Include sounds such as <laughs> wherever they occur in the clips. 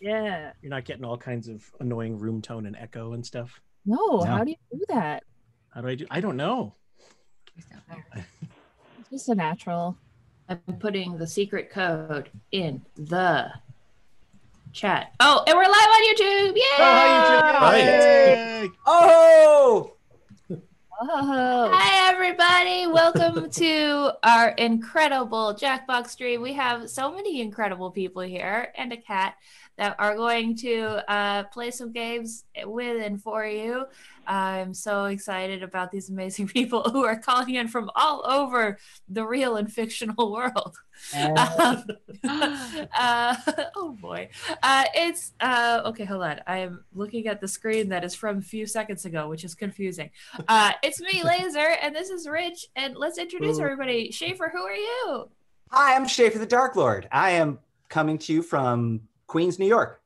Yeah. You're not getting all kinds of annoying room tone and echo and stuff. No, No. how do you do that? How do I do? I don't know. It's just a natural. I'm putting the secret code in the chat. Oh, and we're live on YouTube! Yay! Oh, hi, Oh, Oh, Hi, everybody. Welcome <laughs> to our incredible Jackbox stream. We have so many incredible people here and a cat that are going to uh, play some games with and for you. I'm so excited about these amazing <laughs> people who are calling in from all over the real and fictional <laughs> world. Um, <laughs> uh, oh boy. Uh, it's uh, okay. Hold on. I am looking at the screen that is from a few seconds ago, which is confusing. Uh, it's me, Laser, and this is Rich. And let's introduce Ooh. everybody. Schaffer, who are you? hi, I'm Schaffer the Dark Lord. I am coming to you from Queens, New York.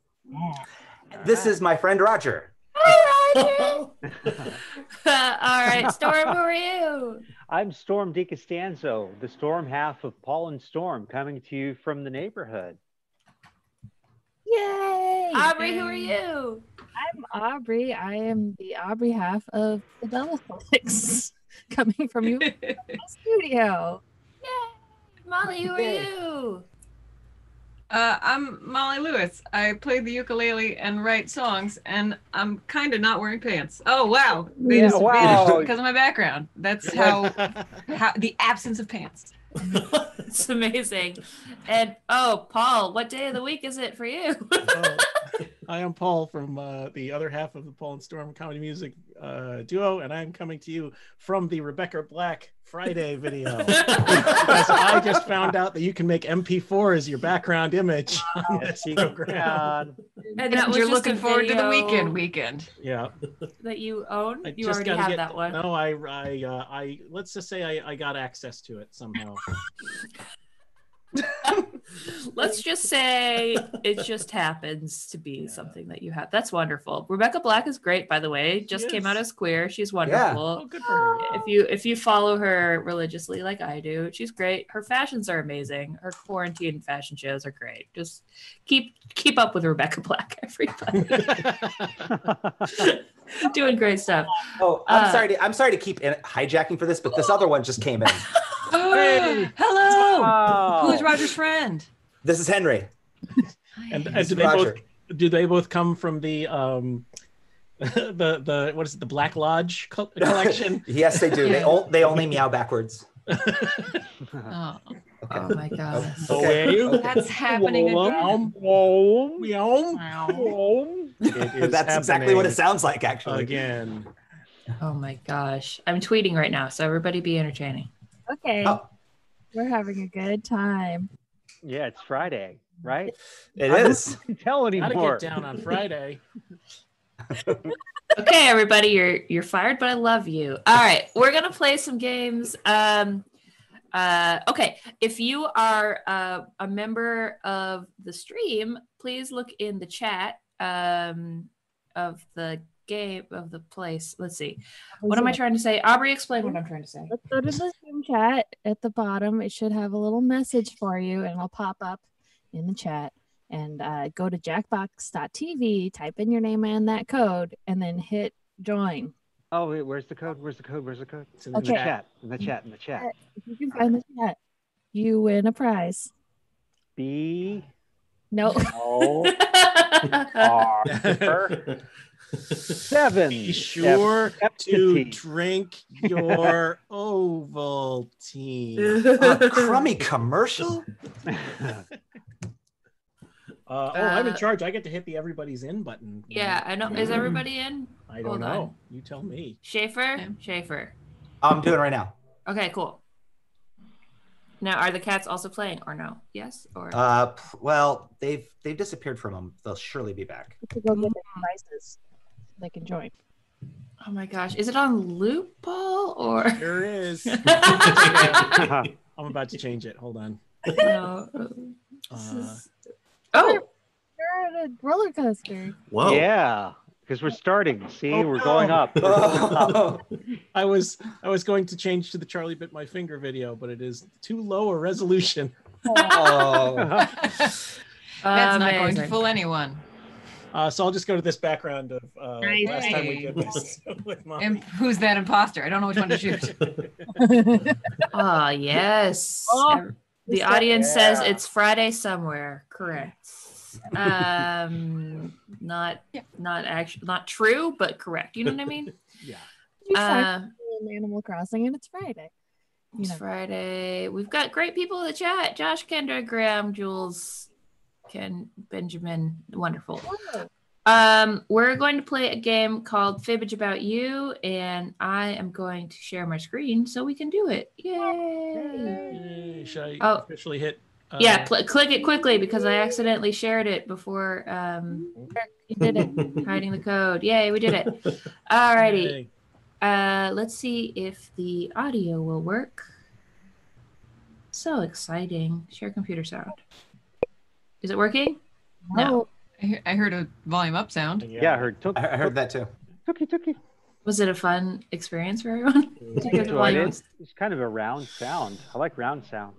This is my friend Roger. Hi, Roger. <laughs> All right, Storm, who are you? I'm Storm DiCostanzo, the storm half of Paul and Storm, coming to you from the neighborhood. yay! Aubrey, who are you? I'm Aubrey. I am the Aubrey half of the Doubleclicks <laughs> coming from you from the studio. Yay. Molly, who are you? Uh, I'm Molly Lewis. I play the ukulele and write songs, and I'm kind of not wearing pants. Oh wow, they Yeah, just wow. <laughs> because of my background. That's how, <laughs> how the absence of pants. <laughs> it's amazing. And oh, Paul, what day of the week is it for you? I am Paul from uh, the other half of the Paul and Storm comedy music uh, duo, and I'm coming to you from the Rebecca Black Friday <laughs> video. because I just found out that you can make MP4 as your background image <laughs> on this program. and that was You're just looking a forward to the weekend. Weekend. Yeah, that you own. I you just already have get that one. No, I, I, uh, I. Let's just say I, I got access to it somehow. <laughs> <laughs> Let's just say it just happens to be something that you have. That's wonderful. Rebecca Black is great, by the way. Just came out as queer. She's oh, wonderful. good for her. If you if you follow her religiously like I do, she's great. Her fashions are amazing. Her quarantine fashion shows are great. Just keep keep up with Rebecca <laughs> Black, everybody. <laughs> Doing great stuff. Oh, I'm Uh, sorry. To, I'm sorry to keep in, hijacking for this, but this other one just came in. Hey. Hello. Oh. Who is Roger's friend? This is Henry. And, and This do is they both Roger. do they both come from the um <laughs> the the what is it the Black Lodge co- <laughs> collection? yes, they do. They, all, they only <laughs> meow backwards. Oh, Okay. Oh my god. Okay. Okay. that's happening again. Meow, Whoa. meow. Whoa. It is That's exactly what it sounds like, actually. again. Oh my gosh. I'm tweeting right now, so everybody be entertaining. Okay, Oh, we're having a good time. Yeah, it's Friday, right? it I is. <laughs> don't tell Gotta get down on Friday. <laughs> okay everybody you're you're fired but i love you all right we're gonna play some games um uh okay if you are uh, a member of the stream please look in the chat um of the game of the place let's see what am i trying to say aubrey explain what i'm trying to say Let's go to the Zoom chat at the bottom. It should have a little message for you, and it'll pop up in the chat. And uh, go to jackbox.tv, type in your name and that code, and then hit join. Oh, wait, where's the code? Where's the code? Where's the code? It's in the the chat. In the chat. In the chat. If you can find the chat, you win a prize. B No, O <laughs> R <laughs> <laughs> seven. Be sure F- to F- drink your <laughs> Ovaltine. <laughs> A crummy commercial. Uh, oh, I'm in Uh, charge. I get to hit the everybody's in button. yeah i know is everybody in I don't hold know. on. You tell me. schaffer Okay. schaffer I'm doing it right now. okay cool now are the cats also playing or no yes or Uh, p- well, they've they've disappeared from them. They'll surely be back. to go get their prizes. They can join. oh my gosh is it on loop Paul, or There is. <laughs> <laughs> I'm about to change it. Hold on. no. Uh, is- Oh, You're at a roller coaster. Whoa. Yeah, because we're starting. See, Oh, we're no. going up. We're going up. Oh. I was I was going to change to the Charlie bit my finger video, but it is too low a resolution. Oh. <laughs> That's not going to fool anyone. Uh, so I'll just go to this background of uh, Nice. last time we did this <laughs> with Molly. And who's that imposter? I don't know which one to shoot. Oh <laughs> <laughs> yes. Oh, the this audience says Yeah. it's Friday somewhere. Correct. Um, not Yeah. not actually not true, but correct. You know what I mean? yeah. You find Uh, Animal Crossing and it's Friday. You it's know. Friday. We've got great people in the chat. Josh, Kendra, Graham, Jules, Ken, Benjamin. Wonderful. Um, we're going to play a game called Fibbage About You, and I am going to share my screen so we can do it. Yay! Yay. Should I Oh. officially hit? Uh, Yeah, cl- click it quickly because I accidentally shared it before um, you did it. hiding the code. Yay, we did it. <laughs> Alrighty. yay. Uh, let's see if the audio will work. So exciting. Share computer sound. Is it working? No. Oh, I he- I heard a volume up sound. Yeah, I heard. Took, I I heard that too. Tookie, tookie. Was it a fun experience for everyone? Did you hear the Enjoyed volume? it. It's kind of a round sound. I like round sounds.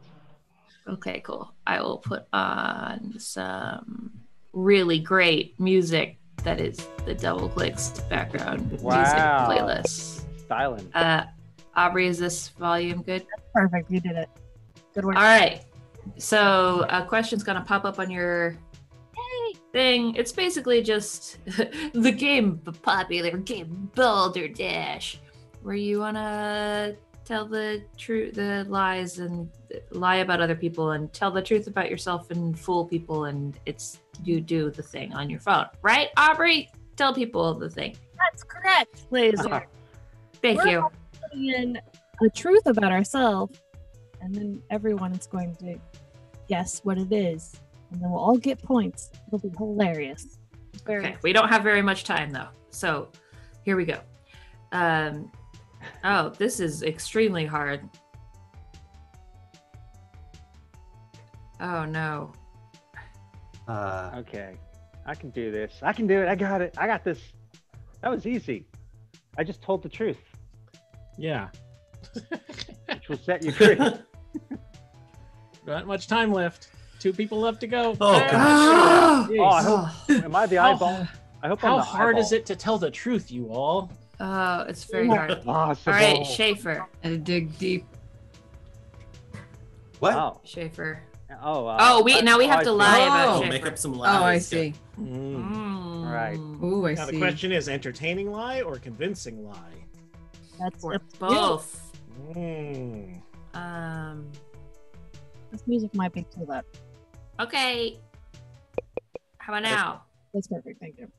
Okay, cool. I will put on some really great music that is the double clicks background Wow. music playlist. Styling. Uh, Aubrey, is this volume good? perfect. You did it. Good work. All right. So a question's gonna pop up on your thing. It's basically just <laughs> the game, the popular game Balderdash, where you wanna tell the truth, the lies, and lie about other people, and tell the truth about yourself, and fool people, and it's you do the thing on your phone, right, Aubrey? Tell people the thing. That's correct, Laser. Thank We're you. putting in the truth about ourselves, and then everyone is going to guess what it is, and then we'll all get points. It'll be hilarious. Very Okay, we don't have very much time though. So here we go. Um, oh, this is extremely hard. Oh no. Uh, Okay. I can do this. I can do it. I got it. I got this. That was easy. I just told the truth, Yeah. which will set you free. <laughs> Not much time left. Two people left to go. Oh, Ah, gosh. jeez. Oh, I hope- Am I the eyeball? I hope I'm How the hard is it to tell the truth, you all? Oh, it's very hard. Impossible. All right, Schaffer. And dig deep. what? Oh, Schaffer. oh. Uh, Oh, we now we have I to lie Oh. about Oh, Schaffer. make up some lies. Oh, I see. Mm. Mm. Right. Ooh, I Now the question is entertaining lie or convincing lie? That's Or up to both. Mm. Um. This music might be too loud. Okay. How about now? That's perfect. Thank you.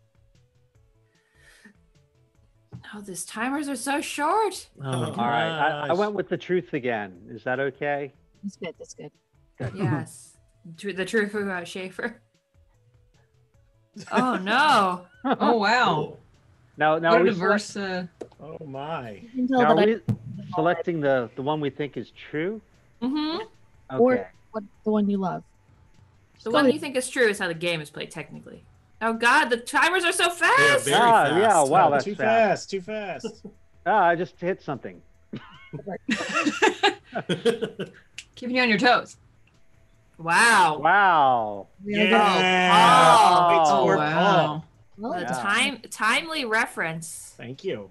Oh, these timers are so short. Oh, All right. I, I went with the truth again. Is that okay? That's good. That's good. <laughs> Yes. Tr- the truth about Schaffer. Oh no. <laughs> Oh wow. Now, now what are a we diverse. Uh, Oh my. You can tell Now, that are I, we selecting the the one we think is true? Mm-hmm. Or- what the one you love. The Go one ahead. you think is true is how the game is played technically. Oh god, the timers are so Yeah, fast. very Ah, fast. yeah, wow, Oh, that's too fast. fast. Too fast. <laughs> Ah, I just hit something. <laughs> keeping you on your toes. Wow. Wow. We Yeah. Oh. It's Oh for wow. Paul. Well, A Yeah. time timely reference. Thank you.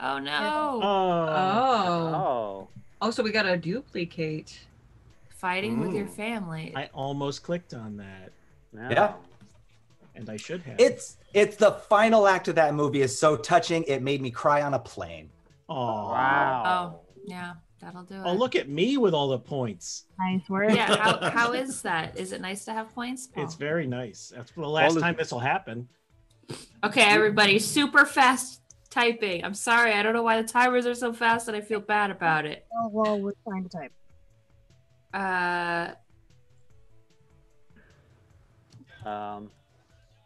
Oh no. Oh. Oh. Oh. Oh, so we got a duplicate. Fighting with your family. I almost clicked on that, Yeah. and I should have. It's it's the final act of that movie is so touching. It made me cry on a plane. Oh. Wow. Oh yeah, that'll do oh, it. Oh, look at me with all the points. nice work. Yeah, how, how is that? Is it nice to have points? Paul? It's very nice. That's the last the- time this will happen. Okay, everybody, super fast typing. I'm sorry, I don't know why the timers are so fast and I feel bad about it. Oh, well, we're trying to type. Uh, Um,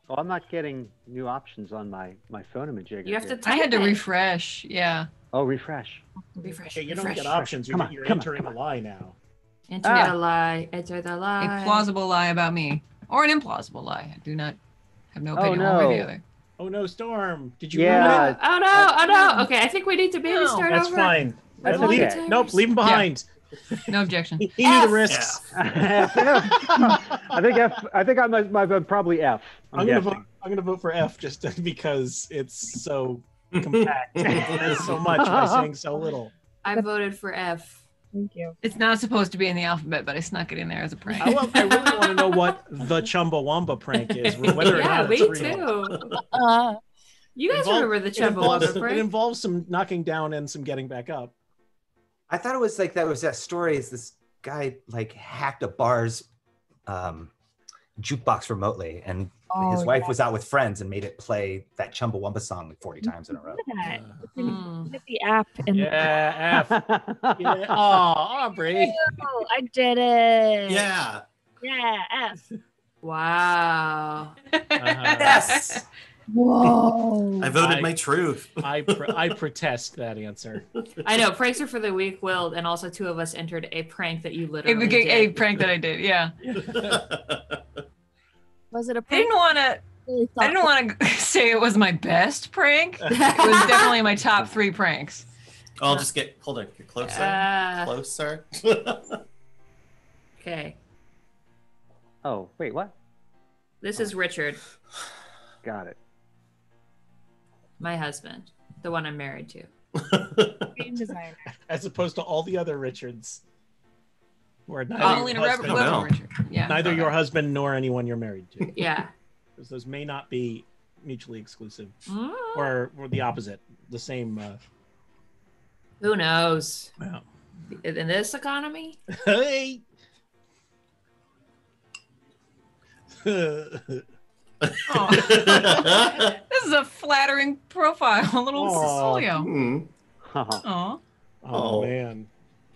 well, I'm not getting new options on my my phone imaging. you have to I had to it. refresh. Yeah. Oh, refresh. refresh. Okay, you don't get options. You're, Come on, you're come on, entering come a lie now. Enter Ah. the lie. Enter the lie. A plausible lie about me, or an implausible lie. I do not have no Oh, opinion one way or the other. Oh no, Storm! Did you Yeah. ruin it? Oh no! Oh no! Okay, I think we need to maybe No, start That's over. fine. That's Uh, leave- okay. Nope, leave him behind. No objection. <laughs> He knew the F. risks. F, <laughs> F. I think F. I think I might, might have probably F. I'm, I'm gonna guessing. vote. I'm gonna vote for F just <laughs> because it's so compact. it so much by saying so little. I voted for F. Thank you. It's not supposed to be in the alphabet, but I snuck it in there as a prank. I, wa- I really <laughs> want to know what the Chumbawamba prank is, <laughs> whether or yeah, not me it's real. too. <laughs> Uh, You guys Involve- remember the It involves, Chumbawamba it prank? involves some knocking down and some getting back up. I thought it was like that was that story is this guy like hacked a bar's um, jukebox remotely and his oh, wife yeah. was out with friends and made it play that Chumbawamba song like 40 times in a row. Look that. Uh, Mm. the app and Yeah, F. Yeah. <laughs> Oh, Aubrey. oh, I did it. Yeah. Yeah, F. Wow. Uh-huh. <laughs> Yes. Whoa. I voted I- my truth. <laughs> I pro- I protest that answer. I know. Pranks are for the weak willed, and also two of us entered a prank that you literally a, a did. prank that I did. Yeah. <laughs> Was it a I prank? didn't want to. I didn't want to <laughs> say it was my best prank. It was definitely my top three pranks. I'll just get hold on. Get closer. Uh, closer. okay. oh wait, what? This is Richard, Got it. My husband, the one I'm married to. <laughs> game designer. As opposed to all the other Richards. Who are neither, Paulina your, Reverend husband, no. Richard. Yeah. neither okay. your husband nor anyone you're married to. Yeah. <laughs> Because those may not be mutually exclusive. Mm, Or, or the opposite. The same uh Who knows? well. In this economy? Hey <laughs> Oh. <laughs> this is a flattering profile, a little Aw. folio. Hmm. oh, Aw. oh Oh. man.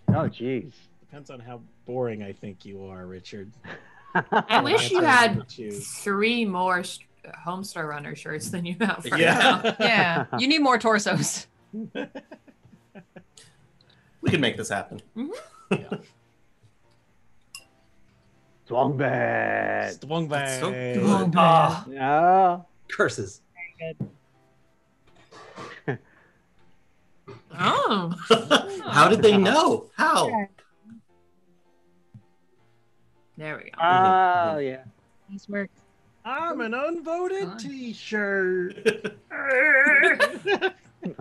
jeez. Depends on how boring I think you are, Richard. <laughs> I wish you That's what I had would three more st- Homestar Runner shirts than you have right now. Yeah. <laughs> Yeah. You need more torsos. We can make this happen. Swung bad. Swung That's so bang. good. Ah, Yeah. curses. Oh. <laughs> How did they know? How? There we go. Oh yeah. Nice work. I'm an unvoted t-shirt. <laughs> It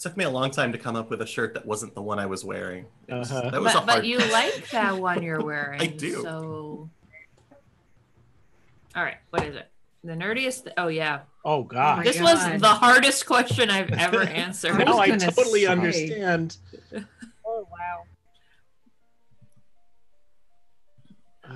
took me a long time to come up with a shirt that wasn't the one I was wearing. Was- Uh-huh. That was but, a but hard. you like <laughs> that one you're wearing. I do. So. All right. What is it? The nerdiest. oh, yeah. oh god. this God. was the hardest question I've ever <laughs> answered. now I gonna totally say. understand. <laughs>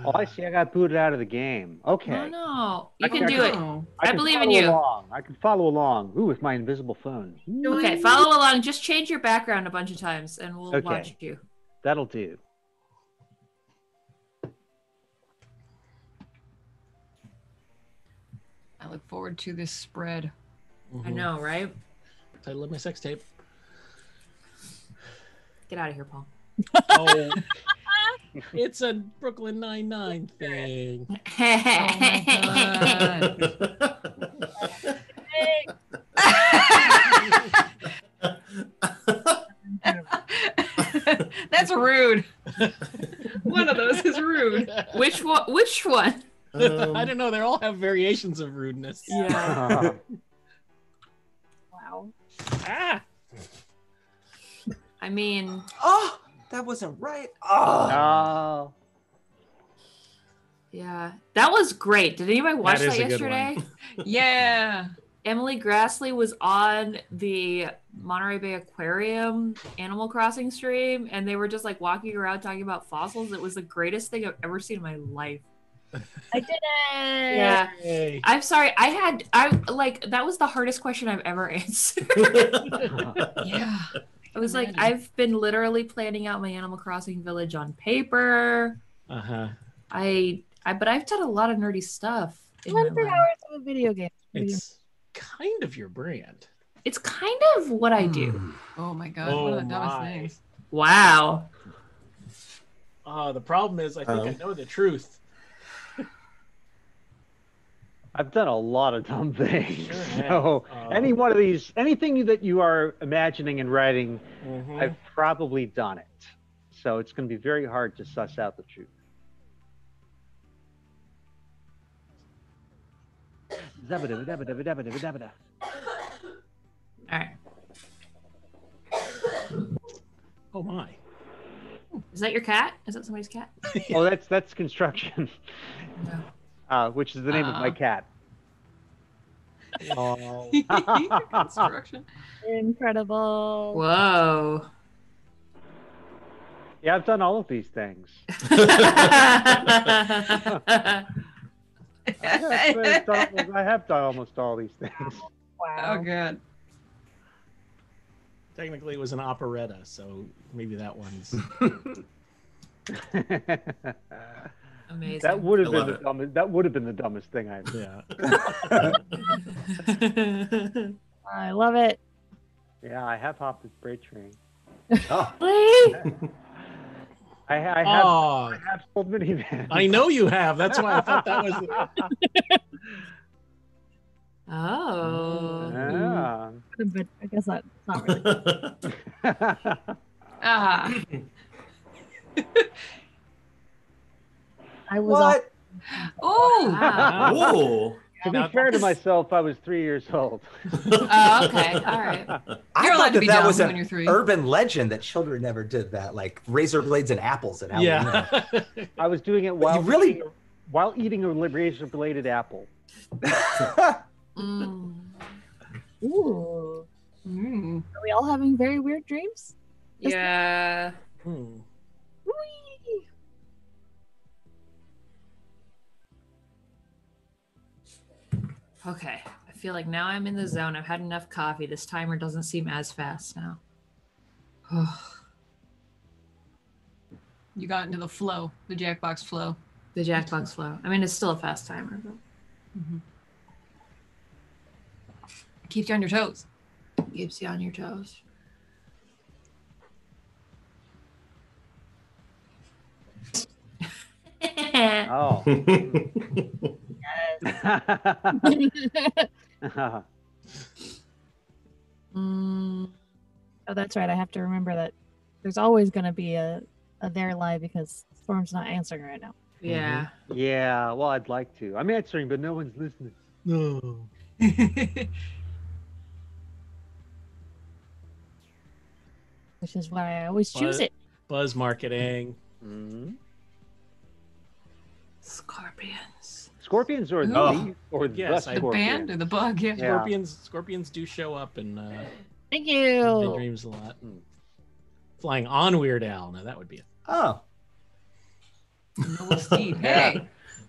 Oh, I see. I got booted out of the game. Okay. No, no. You I can can- do it. Oh. I believe in you. Along. I can follow along. Ooh, with my invisible phone. Okay, hmm. follow along. Just change your background a bunch of times and we'll Okay. watch you. That'll do. I look forward to this spread. I mm-hmm. know, right? Title of my sex tape. Get out of here, Paul. <laughs> Oh, it's a Brooklyn Nine Nine <laughs> thing. <laughs> <laughs> That's rude. One of those is rude. which one? Which one? Um, I don't know. They all have variations of rudeness. Yeah. Wow. Ah. I mean, Oh, that wasn't right. Oh, oh. yeah, that was great. Did anybody watch That that, is a good yesterday? <laughs> Yeah. Emily Graslie was on the Monterey Bay Aquarium Animal Crossing stream, and they were just like walking around talking about fossils. It was the greatest thing I've ever seen in my life. I did it. Yeah. Hey. I'm sorry. I had I like that was the hardest question I've ever <laughs> answered. <laughs> Yeah. I was like, Imagine. I've been literally planning out my Animal Crossing village on paper. Uh huh. I I but I've done a lot of nerdy stuff. In my 100 hours of a video game. It's kind of your brand. It's kind of what I do. Oh my god. Oh one of the dumbest my. things. Wow. Uh, the problem is, I think Um. I know the truth. I've done a lot of dumb <laughs> things. Sure. So Uh, any one of these, anything that you are imagining and writing, Mhm. I've probably done it. so it's going to be very hard to suss out the truth. All right. Oh my. Is that your cat? Is that somebody's cat? <laughs> Oh, that's that's construction, No. Uh, which is the name of my Uh. cat. <laughs> Oh. <laughs> Construction. Incredible. Whoa. Yeah, I've done all of these things. oh I've done almost- I have done almost all these things. Wow. Oh, good. Technically, it was an operetta, so maybe that one's. <laughs> Amazing. that would have I been the it. dumbest. That would have been the dumbest thing I've. Yeah. <laughs> <laughs> I love it. Yeah, I have hopped the freight train. Oh, <laughs> Really? I, I have. Oh, I have sold minivans. I know you have. That's why I thought that was. Oh. Yeah. But I guess that's not really. Ah. I was off what? Oh. Wow. oh. to be fair to myself, I was three years old. <laughs> Oh, okay. All right. I You're allowed thought to that that was an urban legend that children never did that, like razor blades and apples at Halloween. Yeah. <laughs> I was doing it while really- eating, while eating a razor-bladed apple. <laughs> Mm. Ooh. Mm. Are we all having very weird dreams? Yeah. Hmm. Okay. I feel like now I'm in the zone. I've had enough coffee. This timer doesn't seem as fast now. <sighs> You got into the flow, the Jackbox flow. the Jackbox flow. I mean, it's still a fast timer, but mm-hmm. Keeps you on your toes. keeps you on your toes. <laughs> Oh. <laughs> <laughs> Mm, Oh, that's right. I have to remember that there's always going to be a, a there lie because Storm's not answering right now. yeah. yeah, well, I'd like to. I'm answering, but no one's listening. No. <laughs> Which is why I always choose But- it. Buzz marketing. hmm Scorpions. Scorpions or the Oh. or Yes, the the band or the bug, yeah. Yeah. Scorpions. Scorpions do show up in uh, Thank Big you. Dreams a lot. Flying on Weird Al. Now that would be. A... oh, Noble Steed. <laughs> Hey.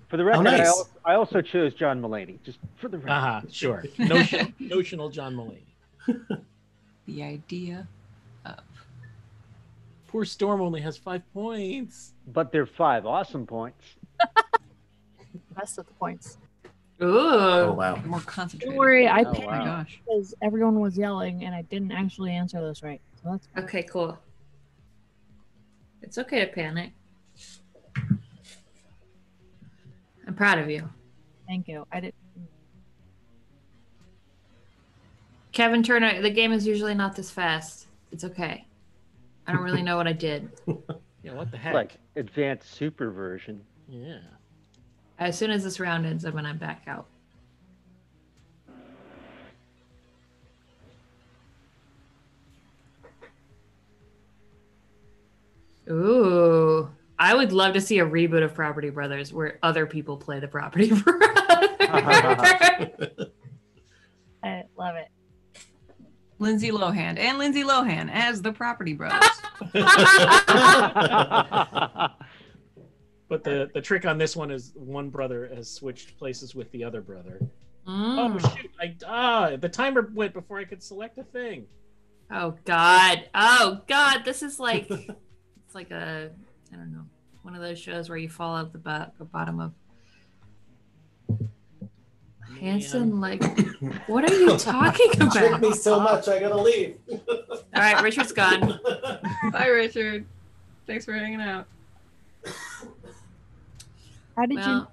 For the record, I, nice. also, I also chose John Mulaney. Just for the record. Aha, sure. <laughs> Notion, notional John Mulaney. <laughs> The idea. Of. Poor Storm only has five points. But they're five awesome points. Rest of the points. Ooh. Oh wow. More concentrated. Don't worry, I Oh, picked my wow. gosh. because everyone was yelling and I didn't actually answer those right. So that's fine. Okay, cool. It's okay to panic. I'm proud of you. Thank you. I did. Kevin Turner, the game is usually not this fast. It's okay. I don't really <laughs> know what I did. <laughs> Yeah, what the heck? like advanced super version. yeah. As soon as this round ends, I'm gonna back out. Ooh. I would love to see a reboot of Property Brothers where other people play the Property <laughs> Brothers. I love it. Lindsay Lohan and Lindsay Lohan as the Property Brothers. <laughs> But the the trick on this one is one brother has switched places with the other brother. Mm. Oh shoot! I ah the timer went before I could select a thing. Oh God! Oh God! This is like it's like a I don't know one of those shows where you fall out the, bo- the bottom of. Hanson, like, what are you talking <laughs> about? Tricked me so much, I gotta leave. All right, Richard's gone. <laughs> Bye, Richard. Thanks for hanging out. <laughs> How did you? Well,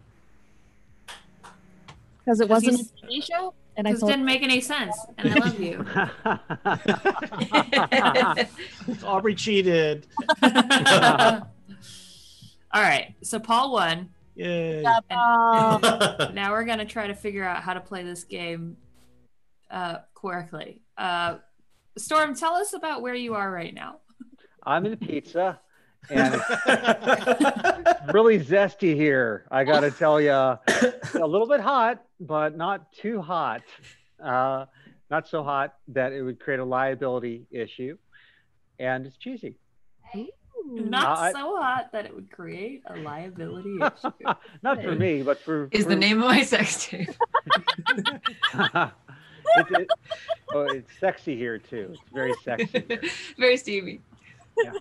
Because it 'cause wasn't he's- a TV show. And I This told didn't make any sense, and I love you. <laughs> Aubrey cheated. <laughs> All right, so Paul won. Yay. <laughs> Now we're gonna try to figure out how to play this game uh, correctly. Uh, Storm, tell us about where you are right now. I'm in a pizza, and <laughs> really zesty here. I got to tell you, a little bit hot, but not too hot. Uh, not so hot that it would create a liability issue, and it's cheesy. Not I- so hot that it would create a liability <laughs> issue. not for me, but for Is for- the name of my sex tape. <laughs> it's, it, oh, it's sexy here too. It's very sexy. here. Very Stevie. Yeah.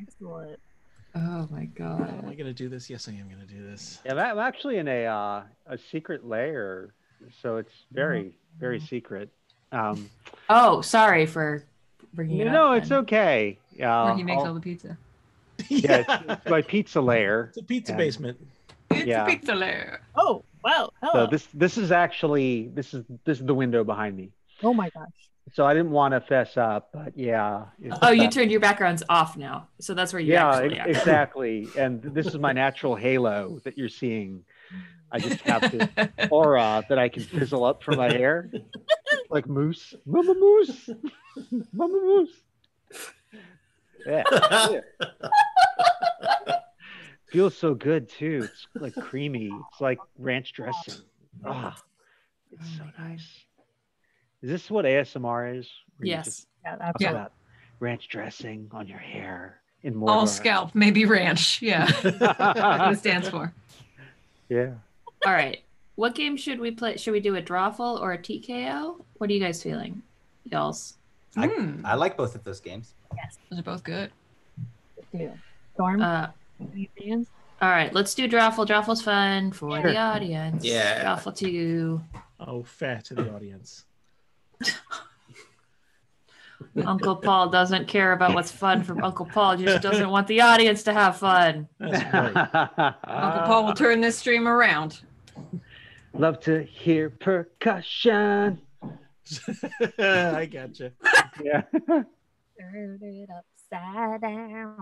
Excellent. Oh my god. Am. I gonna do this? Yes, I am gonna do this. Yeah, I'm actually in a uh, a secret layer, so it's very very secret. Um, Oh, sorry for bringing it up. no, it's okay. Yeah, Where he makes I'll- all the pizza. <laughs> yeah, it's, it's my pizza layer. <laughs> It's a pizza Yeah. basement. It's Yeah. a pizza layer. Oh wow! So Hello. this this is actually this is this is the window behind me. oh my gosh. So I didn't want to fess up, but yeah. Oh, you turned your backgrounds off now, so that's where you yeah, exactly. And <laughs> this is my natural halo that you're seeing. I just have this <laughs> aura that I can fizzle up from my hair, like moose, mama moose, mama moose. Yeah, yeah. feels so good too. It's like creamy. It's like ranch dressing. Ah, it's Oh so nice. Is this what ASMR is? Yes. Yeah, talk absolutely. about ranch dressing on your hair in All scalp, maybe ranch. Yeah. <laughs> What it stands for. Yeah. All right. What game should we play? Should we do a drawful or a TKO? What are you guys feeling? Y'all's. I- Hmm, I like both of those games. Yes, those are both good. Do. Storm. Uh, all right, let's do drawful. Drawful's fun for Sure. the audience. Yeah. Drawful two. Oh, fair to the audience. Uncle Paul doesn't care about what's fun for Uncle Paul. Just doesn't want the audience to have fun. That's right. <laughs> Uncle Paul will turn this stream around. Love to hear percussion. <laughs> I gotcha. Yeah. Turn it upside down.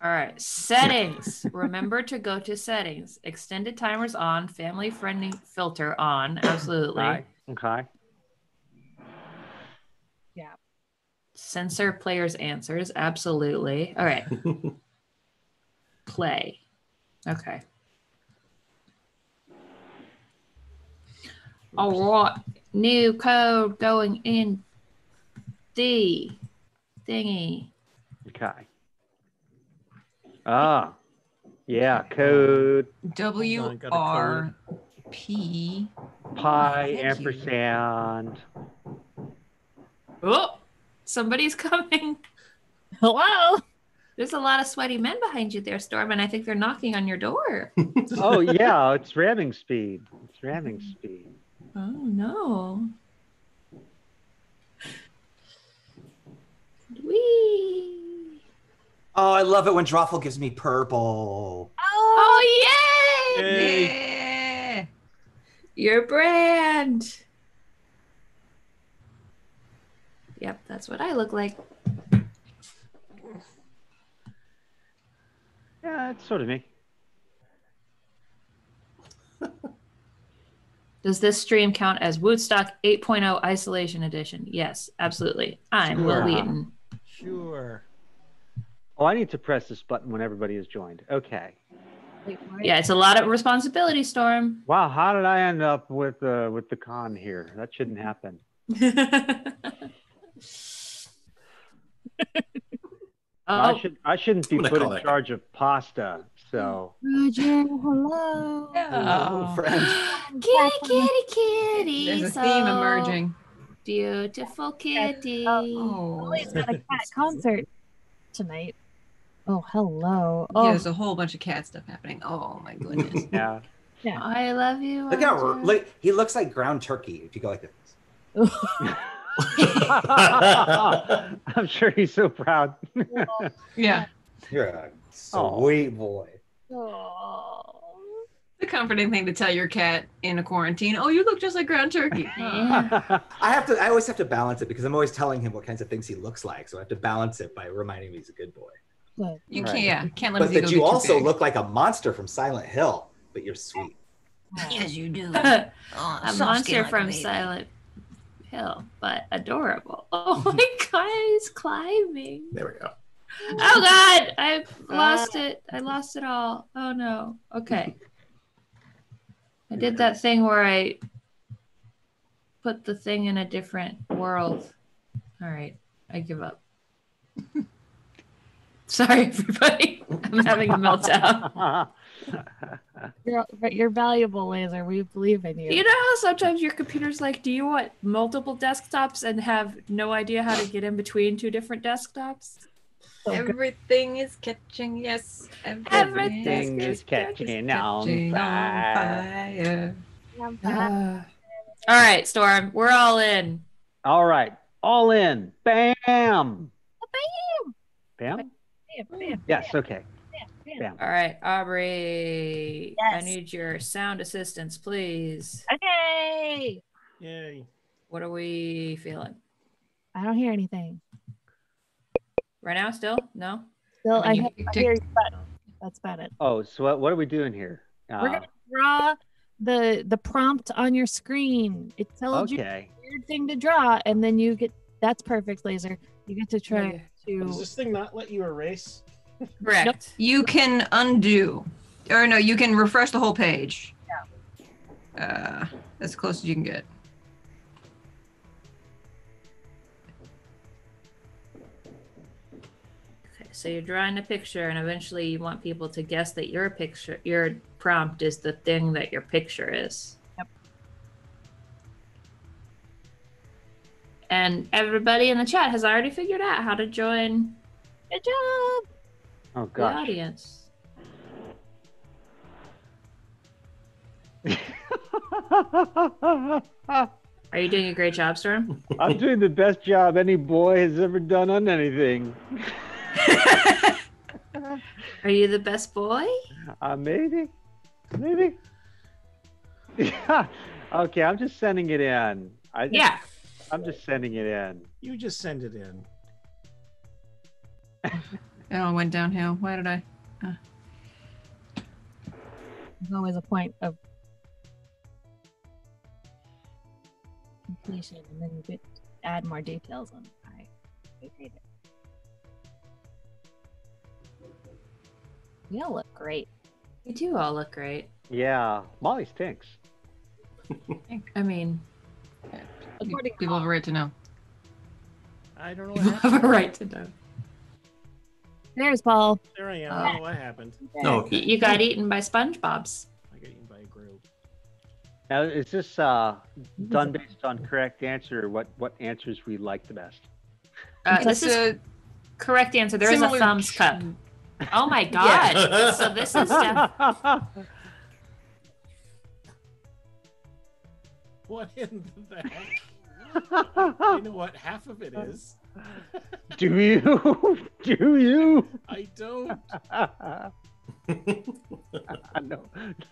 All right, settings. Remember to go to settings. Extended timers on. Family friendly filter on. Absolutely. Right. Okay. Yeah. Censor players' answers. Absolutely. All right. <laughs> Play. Okay. All right. New code going in the thingy. Okay. Ah. Yeah. Code W on, got a R P. pi Thank ampersand. Oh, somebody's <laughs> coming. Hello. There's a lot of sweaty men behind you there, Storm, and I think they're knocking on your door. <laughs> Oh yeah, it's ramming speed. It's ramming speed. Oh no. Wee. Oh, I love it when Drawful gives me purple. Oh, oh yay! Yay. Yeah. Your brand. Yep, that's what I look like. Yeah, it's sort of me. <laughs> Does this stream count as Woodstock 8.0 Isolation Edition? Yes, absolutely. I'm Wil Sure. Wheaton. Sure. Oh, I need to press this button when everybody is joined. Okay. Yeah, it's a lot of responsibility, Storm. Wow, how did I end up with uh, with the con here? That shouldn't happen. <laughs> I oh, should I shouldn't be I'm put in that charge of pasta. So Roger, hello. Oh, friend. <gasps> kitty, kitty, kitty. There's a so theme emerging. Beautiful kitty. Oh. Lily's got a cat concert tonight. Oh, hello. Yeah, Oh, there's a whole bunch of cat stuff happening. Oh my goodness. <laughs> yeah. Yeah. I love you. Look how Roger. look, he looks like ground turkey if you go like this. <laughs> I'm sure he's so proud. <laughs> Yeah. You're a Aw. sweet boy. oh. The comforting thing to tell your cat in a quarantine. Oh, you look just like ground turkey. I have to. I always have to balance it because I'm always telling him what kinds of things he looks like. So I have to balance it by reminding me he's a good boy. But You Right. can't, yeah, can't let But his that you also big. look like a monster from Silent Hill, but you're sweet. Yes, you do. <laughs> Oh, soft monster like from baby. Silent Hill, but adorable. <laughs> Oh my <laughs> god, he's climbing. There we go. Oh god, I lost it. I lost it all. Oh no. Okay. I did that thing where I put the thing in a different world. All right, I give up. <laughs> Sorry, everybody. I'm having a meltdown. <laughs> you're, but you're valuable, Laser. We believe in you. You know how sometimes your computer's like, do you want multiple desktops and have no idea how to get in between two different desktops? So good. Everything is catching, yes. Everything Everything is is catching on catching fire. fire. all right, Storm, we're all in. All right, all in. Bam. Bam. Bam. Bam, bam, Yes. Okay. bam. Bam. All right, Aubrey, I Yes. need your sound assistance, please. Okay. Yay. What are we feeling? I don't hear anything. Right now, still? No? Still, I, You- hear- you I take- hear you, but that's about it. Oh, so what, what are we doing here? Uh, We're gonna draw the the prompt on your screen. It tells you okay. a weird thing to draw, and then you get that's perfect, Laser. You get to try Does this thing not let you erase? Correct. You can undo, or no, you can refresh the whole page. Yeah. Uh, as close as you can get. Okay, so you're drawing a picture, and eventually you want people to guess that your picture, your prompt is the thing that your picture is. And everybody in the chat has already figured out how to join Good job. Oh the audience. <laughs> Are you doing a great job, Storm? I'm doing the best job any boy has ever done on anything. <laughs> Are you the best boy? Uh, maybe, maybe. Yeah. <laughs> Okay, I'm just sending it in. I just, Yeah. I'm just sending it in. You just send it in. <laughs> It all went downhill. Why did I? Uh. There's always a point of completion, and then you get add more details on. I, I hate it. You all look great. You do all look great. Yeah, Molly stinks. <laughs> I mean, According People have a right to know. I don't know you what have happened. a right to know. There's Paul. There I am. I don't know what happened. No, You, okay. you got eaten by SpongeBob's. I got eaten by a grill. Now, is this uh, done based on correct answer or what, what answers we like the best? Uh, this is a correct answer. There is a thumbs tr- cup. <laughs> Oh my god! so this is def- <laughs> What in the heck? I <laughs> know what half of it is. Do you? <laughs> Do you? I don't. <laughs> no,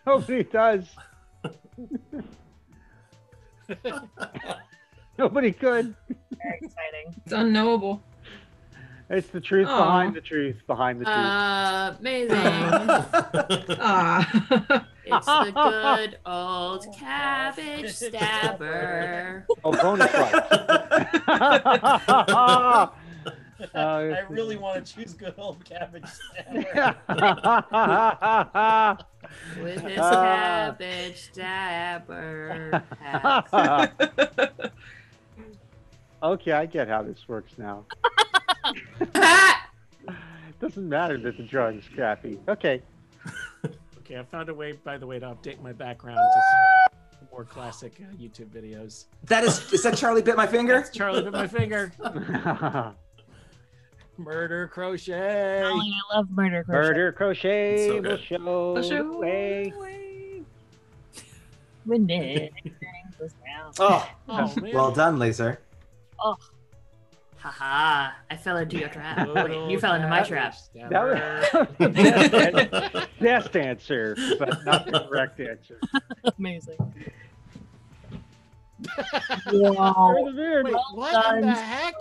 nobody does. nobody could. Very exciting. it's unknowable. It's the truth Aw. behind the truth behind the truth. uh, amazing. <laughs> Ah. <laughs> it's the good old cabbage stabber. oh, bonus <laughs> right. I really want to choose good old cabbage stabber. With his Uh. cabbage stabber. hat. okay, I get how this works now. <laughs> Doesn't matter that the drawing's crappy. Okay. <laughs> Okay, I found a way, by the way, to update my background to some more classic uh, YouTube videos. That is, is that Charlie bit my finger? That's Charlie bit my finger. <laughs> Murder crochet. Oh, I love murder crochet. Murder crochet So will good. show Will show the way. When Nick goes down. Oh, Oh, well done, Laser. Haha, I fell into your trap. <laughs> Wait, you fell into my cabbage trap. That stabber. was, <laughs> best answer, but not the correct answer. Amazing. Wow. Wait, what in the heck?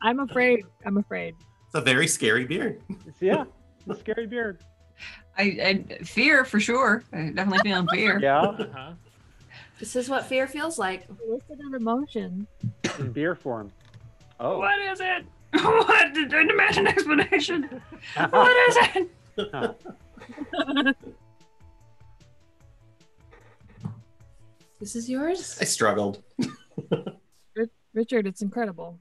I'm afraid. I'm afraid. It's a very scary beard. Yeah, the scary beard. I, I fear for sure. I definitely feeling fear. Yeah, Uh-huh. This is what fear feels like. Listed an emotion. in beer form. Oh, What is it? <laughs> What? Didn't imagine explanation. What is it? <laughs> This is yours? I struggled. Richard, it's incredible.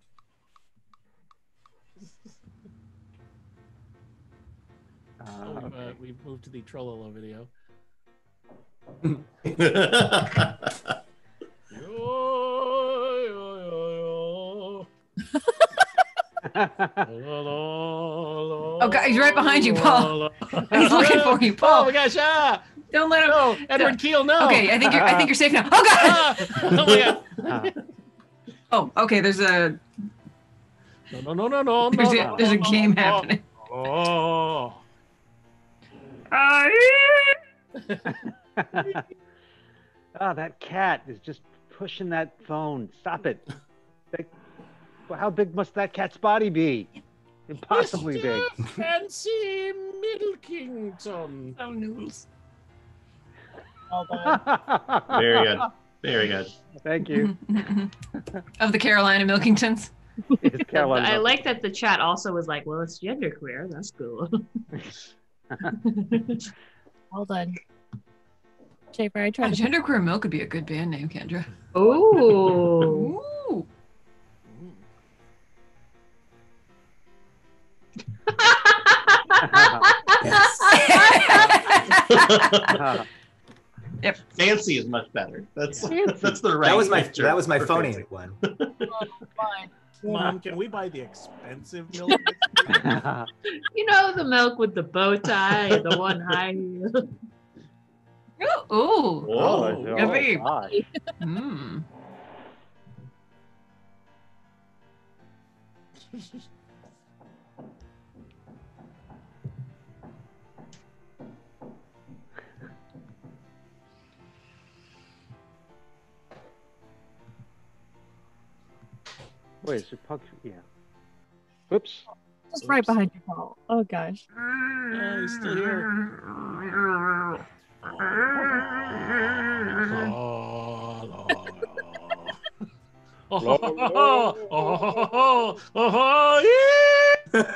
Uh, we've, uh, we've moved to the Trololo <laughs> video. Oh, Oh, God, he's right behind you, Paul. <laughs> He's looking for you, Paul. Oh my gosh! Ah, Don't let him. no, Eduard Khil, no. Okay, I think you're. I think you're safe now. Oh God. Ah, oh my god! <laughs> Oh, okay. There's a No, no, no, no, no, there's no, a there's a game happening. Oh. Ah, <laughs> ah, that cat is just pushing that phone. Stop it. Like, well, how big must that cat's body be? Impossibly big. Mr. Fancy Middlekington. Oh, noodles. <laughs> Very good. Very good. Thank you. <laughs> of the Carolina Milkingtons. It's Caroline I like that the chat also was like, well, it's genderqueer. That's cool. <laughs> well done. Schaffer, I Oh, tried to Genderqueer Milk would be a good band name, Kendra. <laughs> Ooh. Ooh. Fancy is much better. That's Yeah. <laughs> that's the right. That was my picture that was my for phony fancy. one. fine. <laughs> Mom, can we buy the expensive milk? you know, the milk with the bow tie the one high heel. Ooh. Ooh. Whoa. oh, Heavy. gosh. Mm. Wait, is it punctual? Yeah. Whoops. Just right behind you, Paul. Oh gosh. Oh, he's still here. Oh, oh, oh, oh, oh, oh, oh, yeah.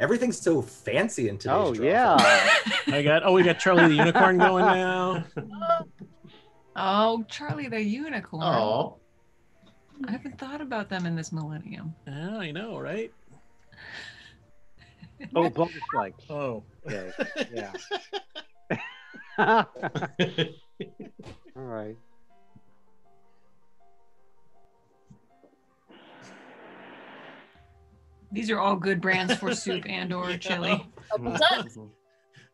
Everything's so fancy in today's Oh draw. yeah. <laughs> I got oh, we got Charlie the Unicorn going now. <laughs> Oh, Charlie the Unicorn. Oh, I haven't thought about them in this millennium. Yeah, I know, right? oh, bonus likes. <laughs> Oh. Okay. Yeah. <laughs> All right. These are all good brands for soup and or chili. <laughs>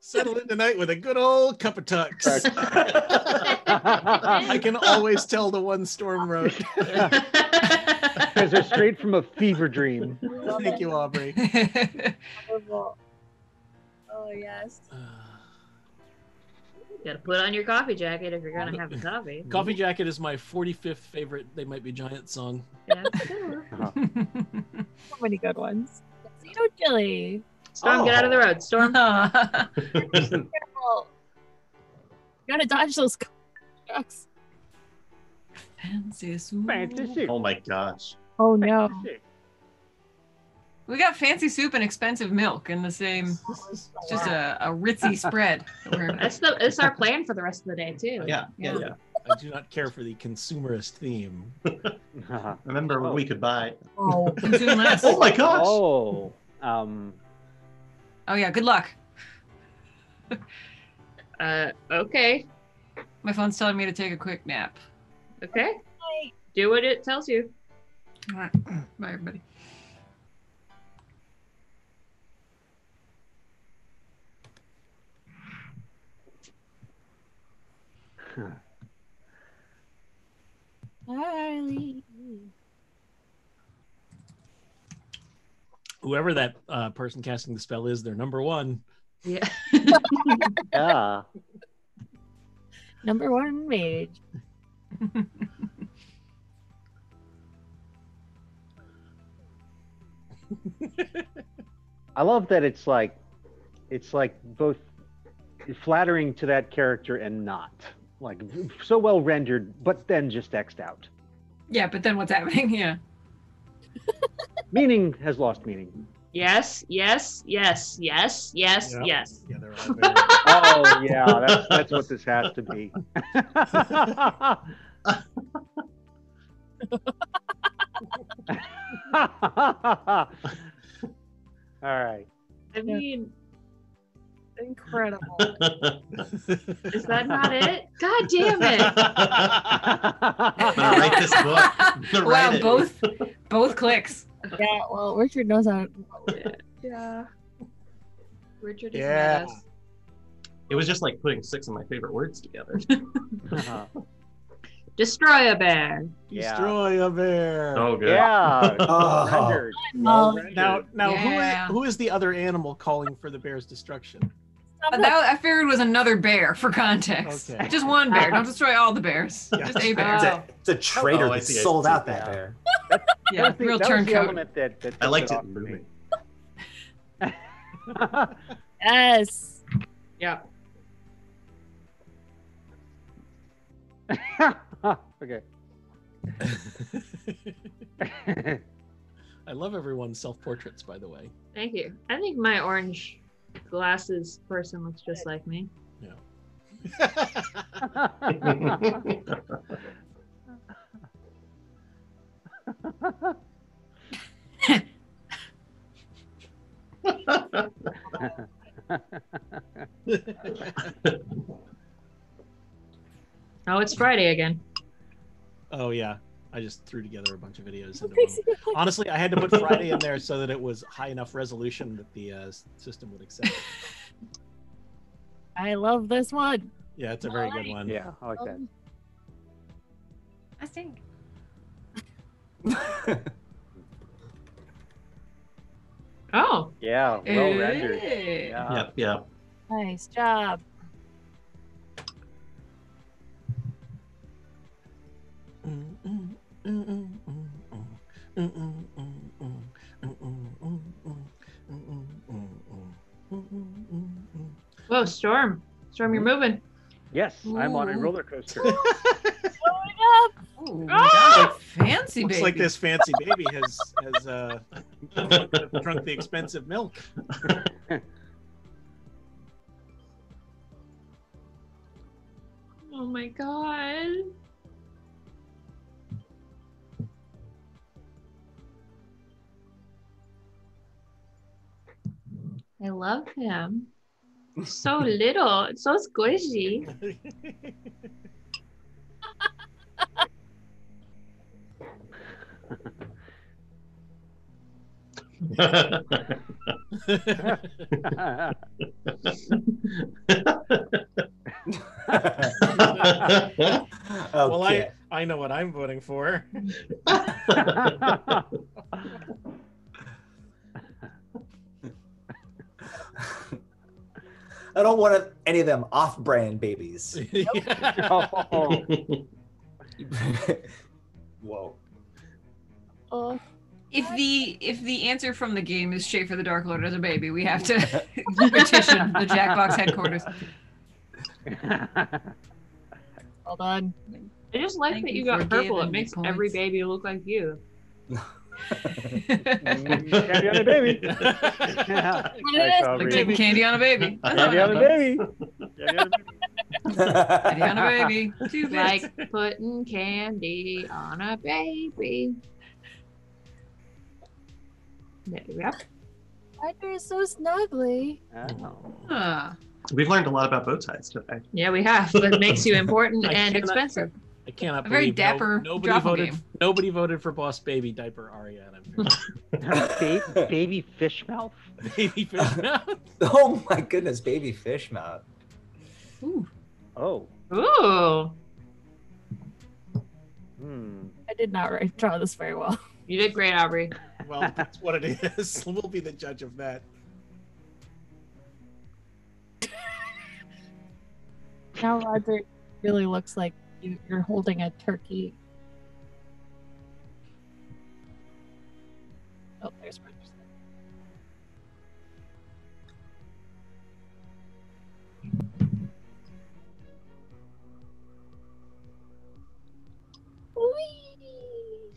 Settle in tonight with a good old cup of tux. <laughs> I can always tell the one Storm wrote. Because they're straight from a fever dream. Thank you, Aubrey. <laughs> Oh yes. You Gotta put on your coffee jacket if you're gonna have a coffee. <laughs> Coffee Jacket is my 45th favorite They Might Be Giant song. Yeah. sure. So many good ones. Casino chili. Storm, get out of the road. Storm. Careful. <laughs> You gotta dodge those trucks. Fancy soup. Fancy soup. oh my gosh. Oh no. Fancy soup. We got fancy soup and expensive milk in the same. It's just a, a ritzy <laughs> spread. that we're- That's the it's our plan for the rest of the day too. Yeah. Yeah. Yeah. I do not care for the consumerist theme. <laughs> Remember when we could buy? Oh. Consume less. Oh my gosh. Oh. Um. Oh yeah, good luck. <laughs> Uh, okay, My phone's telling me to take a quick nap. okay. Do what it tells you. All right. Bye, everybody. Charlie. Whoever that uh, person casting the spell is, they're number one. Yeah. <laughs> Yeah. Number one mage. I love that it's like it's like both flattering to that character and not. Like so well rendered, but then just X'd out. Yeah, but then what's happening? <laughs> Yeah. Meaning has lost meaning. Yes, yes, yes, yes, yes, Yep. yes. Yeah, they're all very. <laughs> Oh yeah, that's that's what this has to be. <laughs> All right. I mean, incredible. <laughs> Is that not it? God damn it. I'm gonna write this book. Wow, write it. both both clicks. Yeah, well, Richard knows how. Yeah. Richard is Yeah. yeah. It was just like putting six of my favorite words together. <laughs> Destroy a bear. Yeah. Destroy a bear. Oh, good. Yeah. <laughs> Oh. rendered. Well. Now, now, Yeah. who, is, who is the other animal calling for the bear's destruction? Uh, That I figured was another bear for context. Okay. Just one bear. Don't destroy all the bears. <laughs> Yeah. Just a It's bear. a, it's a traitor Oh, that see, sold out that Yeah. bear. <laughs> Yeah, That was the, real that turncoat. that, that I liked it off for me. <laughs> Yes. Yeah. okay. I love everyone's self-portraits, by the way. Thank you. I think my orange glasses person looks just like me. Yeah. <laughs> Oh, it's Friday again. oh yeah, I just threw together a bunch of videos. Into one. Honestly, I had to put <laughs> Friday in there so that it was high enough resolution that the uh, system would accept. I love this one. Yeah, it's a very good one. yeah, I like that. Um, I think. <laughs> Oh, Yeah, well rendered. Yeah. Yep, yeah. Nice job. Whoa, Storm. Storm, you're moving. Yes, I'm on a roller coaster. <laughs> Ooh, Ah! fancy Looks baby. like this fancy baby has has uh, drunk the expensive milk. <laughs> Oh my god. I love him. So little, it's so squishy. <laughs> <laughs> Well, I I know what I'm voting for. <laughs> I don't want any of them off-brand babies. oh, <laughs> <laughs> Whoa. Oh, If the if the answer from the game is Schaffer the Dark Lord as a baby, we have to <laughs> petition the Jackbox headquarters. Hold on. I just like Thank that you you got purple. It giving me makes every baby look like you. <laughs> candy on a baby. Yeah. Nice, like candy on a baby. Candy on a baby. Candy on a baby. Candy on a baby. Two. <laughs> Like putting candy on a baby. There we go. Why are so snuggly? Oh. Huh. We've learned a lot about bow ties today. Yeah, we have. That makes you important <laughs> and cannot- expensive. I cannot A very believe no- dapper nobody voted. game. Nobody voted for Boss Baby Diaper Ariana. <laughs> Ba- baby fish mouth. Baby fish mouth. <laughs> Oh my goodness, baby fish mouth. Ooh. Oh. Ooh. Hmm. I did not write, draw this very well. You did great, Aubrey. Well, that's what it is. <laughs> We'll be the judge of that. Now, Roger, really looks like you, you're holding a turkey. Oh, there's Roger's.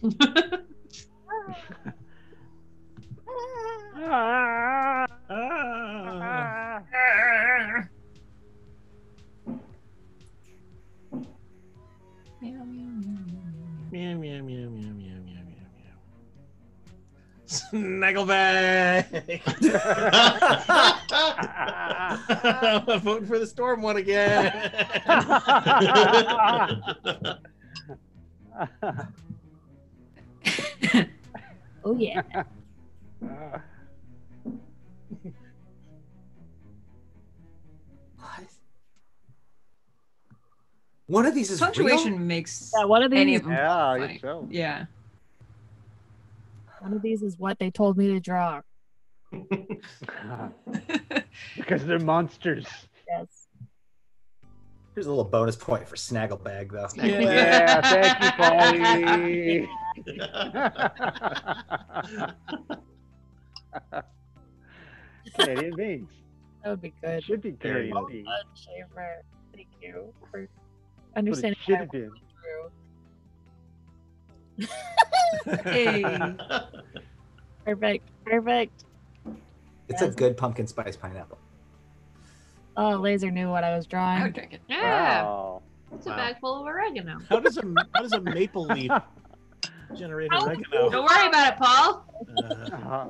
<laughs> Ah. Meow, meow, meow, meow, meow, meow, meow, meow. Snaggleback! I'm <laughs> voting for the storm one again. <laughs> <laughs> Oh yeah. One of these is Punctuation real? makes Yeah, one of any these, of them. yeah, I funny. guess. Yeah. one of these is what they told me to draw. <laughs> <laughs> because they're monsters. Yes. Here's a little bonus point for Snagglebag, though. Yeah, thank you, Polly. <laughs> Canadian beans. That would be good. Should be There you Canadian beans. Thank you for That's what it understanding should what I have been. Hey. <laughs> Perfect. Perfect. It's a good pumpkin spice pineapple. Oh, Laser knew what I was I drawing. would drink it. Yeah. Wow. It's a bag full of oregano. How does a how does a maple leaf <laughs> generate How- oregano? Don't worry about it, Paul. Uh, Uh-huh.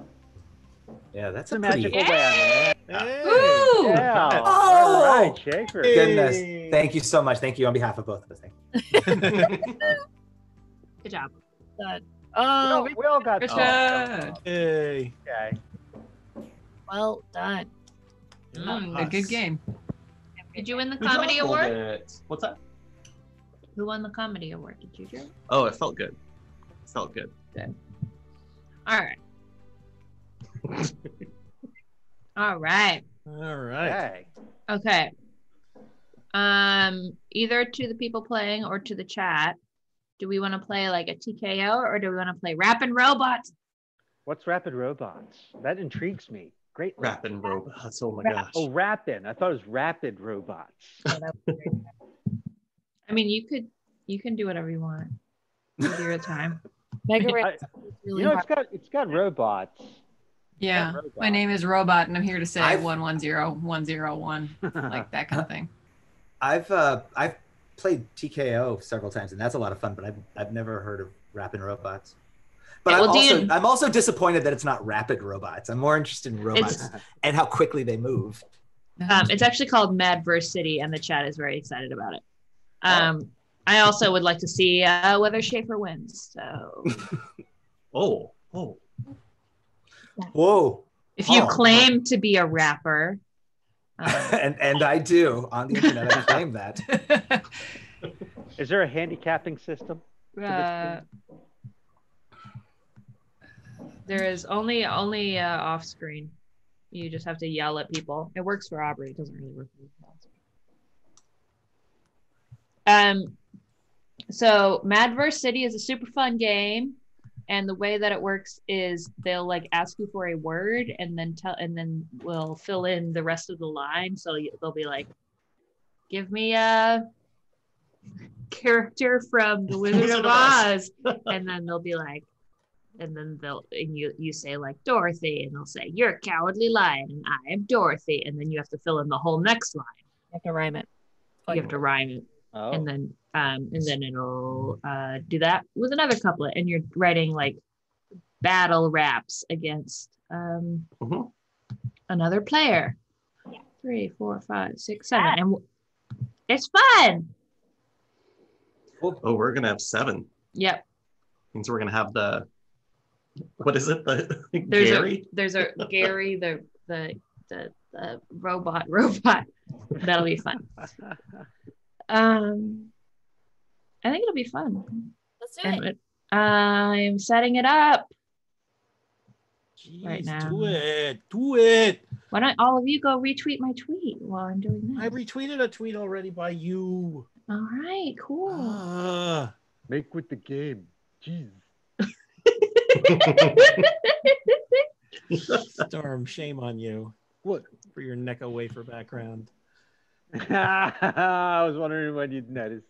Yeah, that's It's a a pretty magical band. hey. Woo! Yeah. Oh! All right, Schaffer. goodness. Hey. Thank you so much. Thank you on behalf of both of us. Thank you. <laughs> Good job. Done. We Oh, all, we- we all got Richard. Hey. Okay. well done. Mm, a good game. Did you win the Who comedy juggled award? it? What's that? Who won the comedy award? Did you, Joe? Oh, it felt good. It felt good. All right. <laughs> All right. All right. Okay. Okay. Um, either to the people playing or to the chat. Do we want to play like a TKO or do we want to play Rapping Robots? What's Rapid Robots? That intrigues me. Great. Rapping robots. Oh my Rap- gosh. Oh, Rapid. I thought it was Rapid Robots. <laughs> Oh, that was great. I mean, you could you can do whatever you want with your time. <laughs> Mega I- really you know, hard. it's got it's got robots. Yeah. Robot. My name is Robot, and I'm here to say I've- 110 101, <laughs> like that kind of thing. I've uh, I've played TKO several times, and that's a lot of fun. But I've I've never heard of Rapping Robots. But Yeah, I'm also you- I'm also disappointed that it's not rapid robots. I'm more interested in robots and how quickly they move. Um, it's actually called Madverse City, and the chat is very excited about it. Um, I also would like to see uh, whether Schaffer wins. So <laughs> Oh, oh. Whoa! if you Oh. claim to be a rapper, <laughs> and and I do on the internet. I claim that. <laughs> Is there a handicapping system? uh, there is only only uh, off screen. You just have to yell at people. It works for Aubrey. It doesn't really work for me. Um, so Madverse City is a super fun game, and the way that it works is they'll like ask you for a word, and then tell, and then we'll fill in the rest of the line. So they'll be like, "Give me a character from The Wizard of <laughs> Oz," and then they'll be like, and then they'll and you you say like Dorothy, and they'll say, "You're a cowardly lion, and I am Dorothy," and then you have to fill in the whole next line. You have to rhyme it. You have to rhyme it Oh, and then um and then it'll uh do that with another couplet and you're writing like battle raps against um Mhm. another player three four five six seven and w- it's fun Oh, we're gonna have seven. yep Means we're gonna have the what is it? The there's Gary? a there's a <laughs> gary the the the, the robot <laughs> robot that'll be fun <laughs> um i think it'll be fun Let's do and it. it, I'm setting it up. Jeez, Right now. Do it. Do it. Why don't all of you go retweet my tweet while I'm doing that? I retweeted a tweet already by you. All right, cool. Ah. Make with the game. Jeez. <laughs> Storm, shame on you What? for your Necco wafer background. <laughs> I was wondering when you'd notice.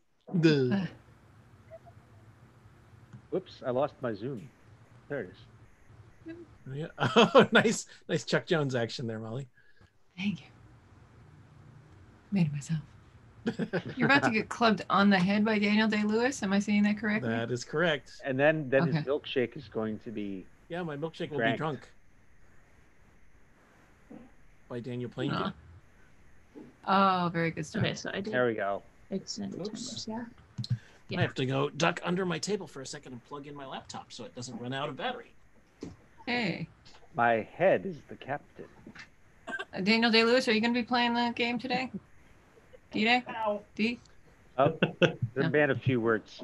Duh. Whoops, I lost my zoom. There it is. Yeah. <laughs> Oh, nice, nice Chuck Jones action there, Molly. Thank you. Made it myself. You're about to get clubbed on the head by Daniel Day Lewis. Am I saying that correctly? That is correct. And then then his milkshake is going to be Yeah, my milkshake will be drunk. By Daniel Plainview. Aw. Oh, very good stuff. Okay, so I did there we go. extend Oops. timers, yeah. Yeah. I have to go duck under my table for a second and plug in my laptop so it doesn't run out of battery. Hey, My head is the captain. uh, Daniel Day Lewis, are you going to be playing the game today? D Day? D? Oh, <laughs> Yeah. there been a few words.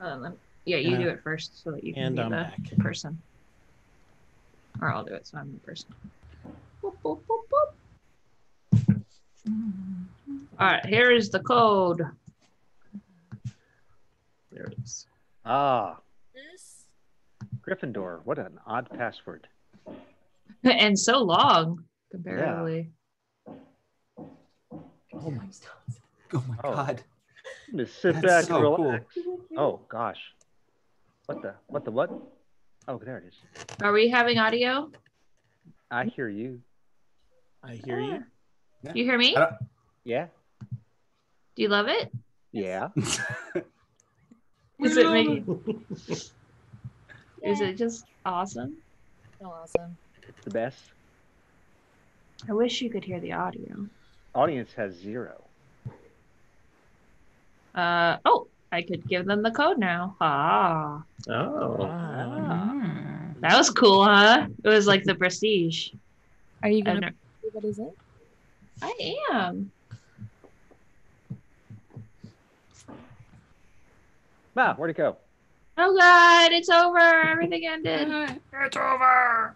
Hold on, let- yeah, you Uh, do it first so that you can and be I'm the back. person. Or I'll do it so I'm the person. Boop, boop, boop, boop. All right, here is the code. There it is. Ah, This? Gryffindor. What an odd password. <laughs> and so long comparatively. Oh my, <laughs> oh my Oh. god. I'm gonna sit That's back so and cool. relax. Oh gosh. What the what the what? Oh, there it is. Are we having audio? I hear you. I hear you. You hear me? Yeah. Do you love it? Yeah. <laughs> Is it making? Is it just awesome? So awesome. It's the best. I wish you could hear the audio. Audience has zero. Uh oh, I could give them the code now. Ah, Oh. Ah. Mm. that was cool, huh? It was like the prestige. Are you I've gonna never- see what is it? I am. Ah, where'd it go? Oh god, it's over. Everything ended. <laughs> It's over.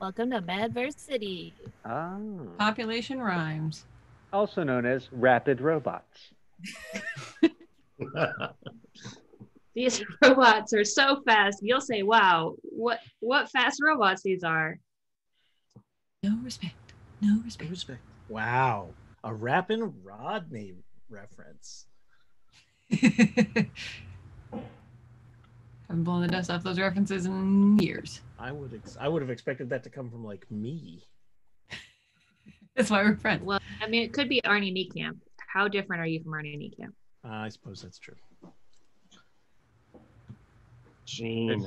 Welcome to Madverse City. Ah. Population rhymes. Also known as rapid robots. <laughs> These robots are so fast. You'll say, "Wow, what what fast robots these are." No respect. No respect. No Respect. Wow. A Rappin' Rodney reference. I haven't blown the dust off those references in years. I would ex- I would have expected that to come from like me. That's why we're friends. Well, I mean, it could be Arnie Niekamp. How different are you from Arnie Niekamp? Uh, I suppose that's true. Gene.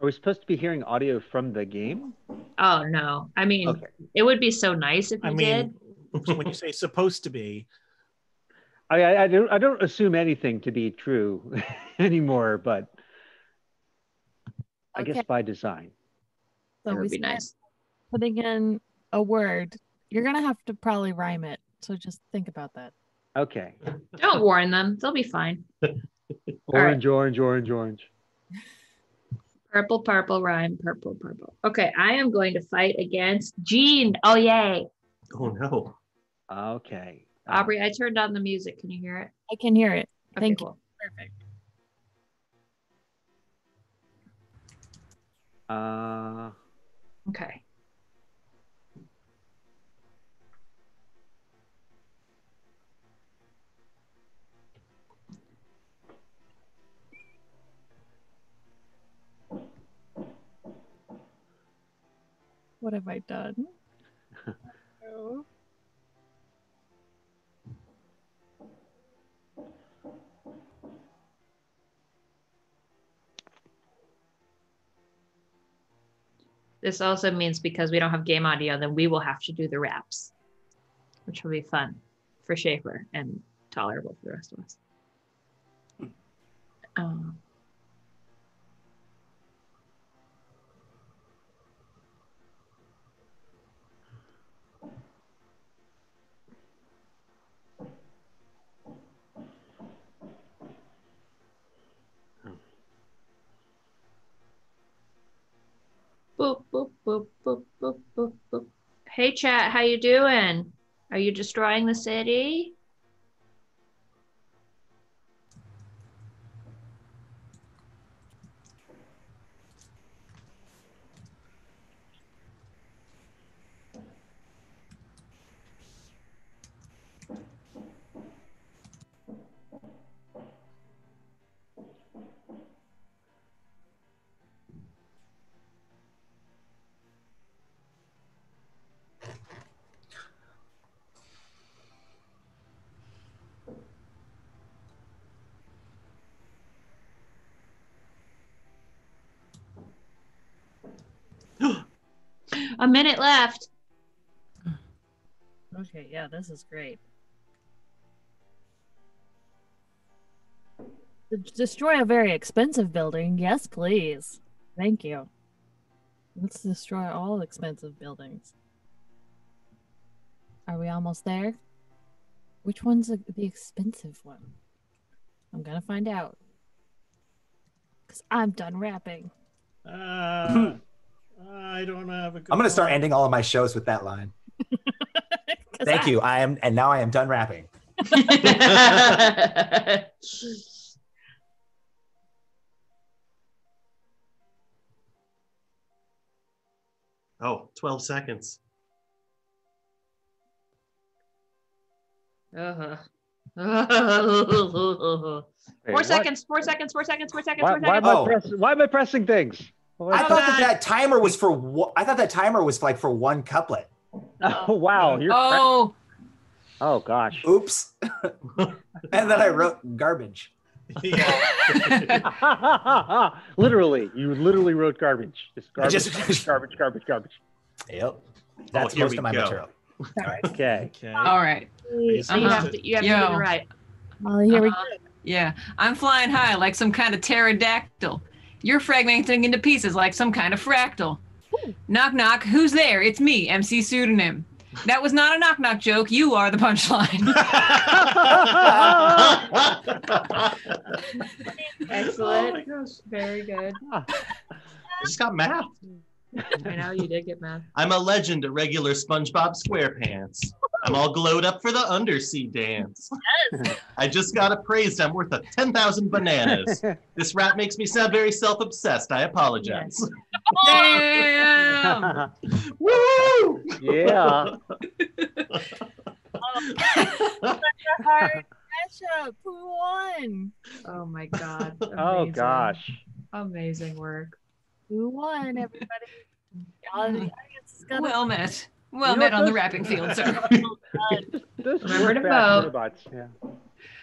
Are we supposed to be hearing audio from the game? Oh no, I mean, Okay. it would be so nice if you I did. mean, when you say supposed to be, I, I, I don't I don't assume anything to be true <laughs> anymore, but I Okay. guess by design. So It we would be nice. putting in a word. You're gonna have to probably rhyme it. So just think about that. Okay. Don't warn them; they'll be fine. <laughs> right. Orange, orange, orange, orange. <laughs> Purple, purple, rhyme, purple, purple. Okay, I am going to fight against Gene. Oh yay, Oh no. Okay. Aubrey! I turned on the music. Can you hear it? I can hear it. Okay, Thank you. Perfect. Uh, Okay. What have I done? This also means because we don't have game audio, then we will have to do the raps, which will be fun for Schaffer and tolerable for the rest of us. Um, boop, boop, boop, boop, boop, boop, boop. Hey, chat, how you doing? Are you destroying the city? A minute left. Okay, yeah, this is great. Destroy a very expensive building, yes, please. Thank you. Let's destroy all expensive buildings. Are we almost there? Which one's the the expensive one? I'm gonna find out. Because I'm done rapping. Uh, <clears throat> <clears throat> I don't have a good I'm gonna start ending all of my shows with that line. <laughs> Thank you. I am, and now I am done rapping. <laughs> Oh, 12 seconds. Uh-huh. <laughs> Four what? seconds, four seconds, four seconds, four seconds, Why, four why, am. I Oh. press, why am I pressing things? What- I thought that that timer was for. one- I thought that timer was like for one couplet. <laughs> oh wow! You're pre- Oh, oh gosh. Oops. <laughs> and then I wrote garbage. Yeah. <laughs> literally, you literally wrote garbage. Just garbage, just- garbage, garbage, garbage. Yep. That's here most of my go. material. All right. Okay. Okay. all right. You Uh-huh. have to, you have to Yo. do the right. Well, here we go. Uh-huh. Yeah, I'm flying high like some kind of pterodactyl. You're fragmenting into pieces like some kind of fractal. Knock knock, who's there? It's me, MC Pseudonym. That was not a knock knock joke. You are the punchline. <laughs> Excellent. Oh Very good. Ah. I just got math. I know you did get math. I'm a legend at regular SpongeBob SquarePants. I'm all glowed up for the undersea dance. Yes. <laughs> I just got appraised. I'm worth a 10,000 bananas. <laughs> This rap makes me sound very self obsessed. I apologize. Damn. <laughs> Woo! yeah. Oh, Hard matchup. Who won? Oh my god. Oh gosh. Amazing work. Who won, everybody? All the audience is gonna Well met. Well You met on the wrapping field, sir. <laughs> Those Remember were to vote. robots. Yeah.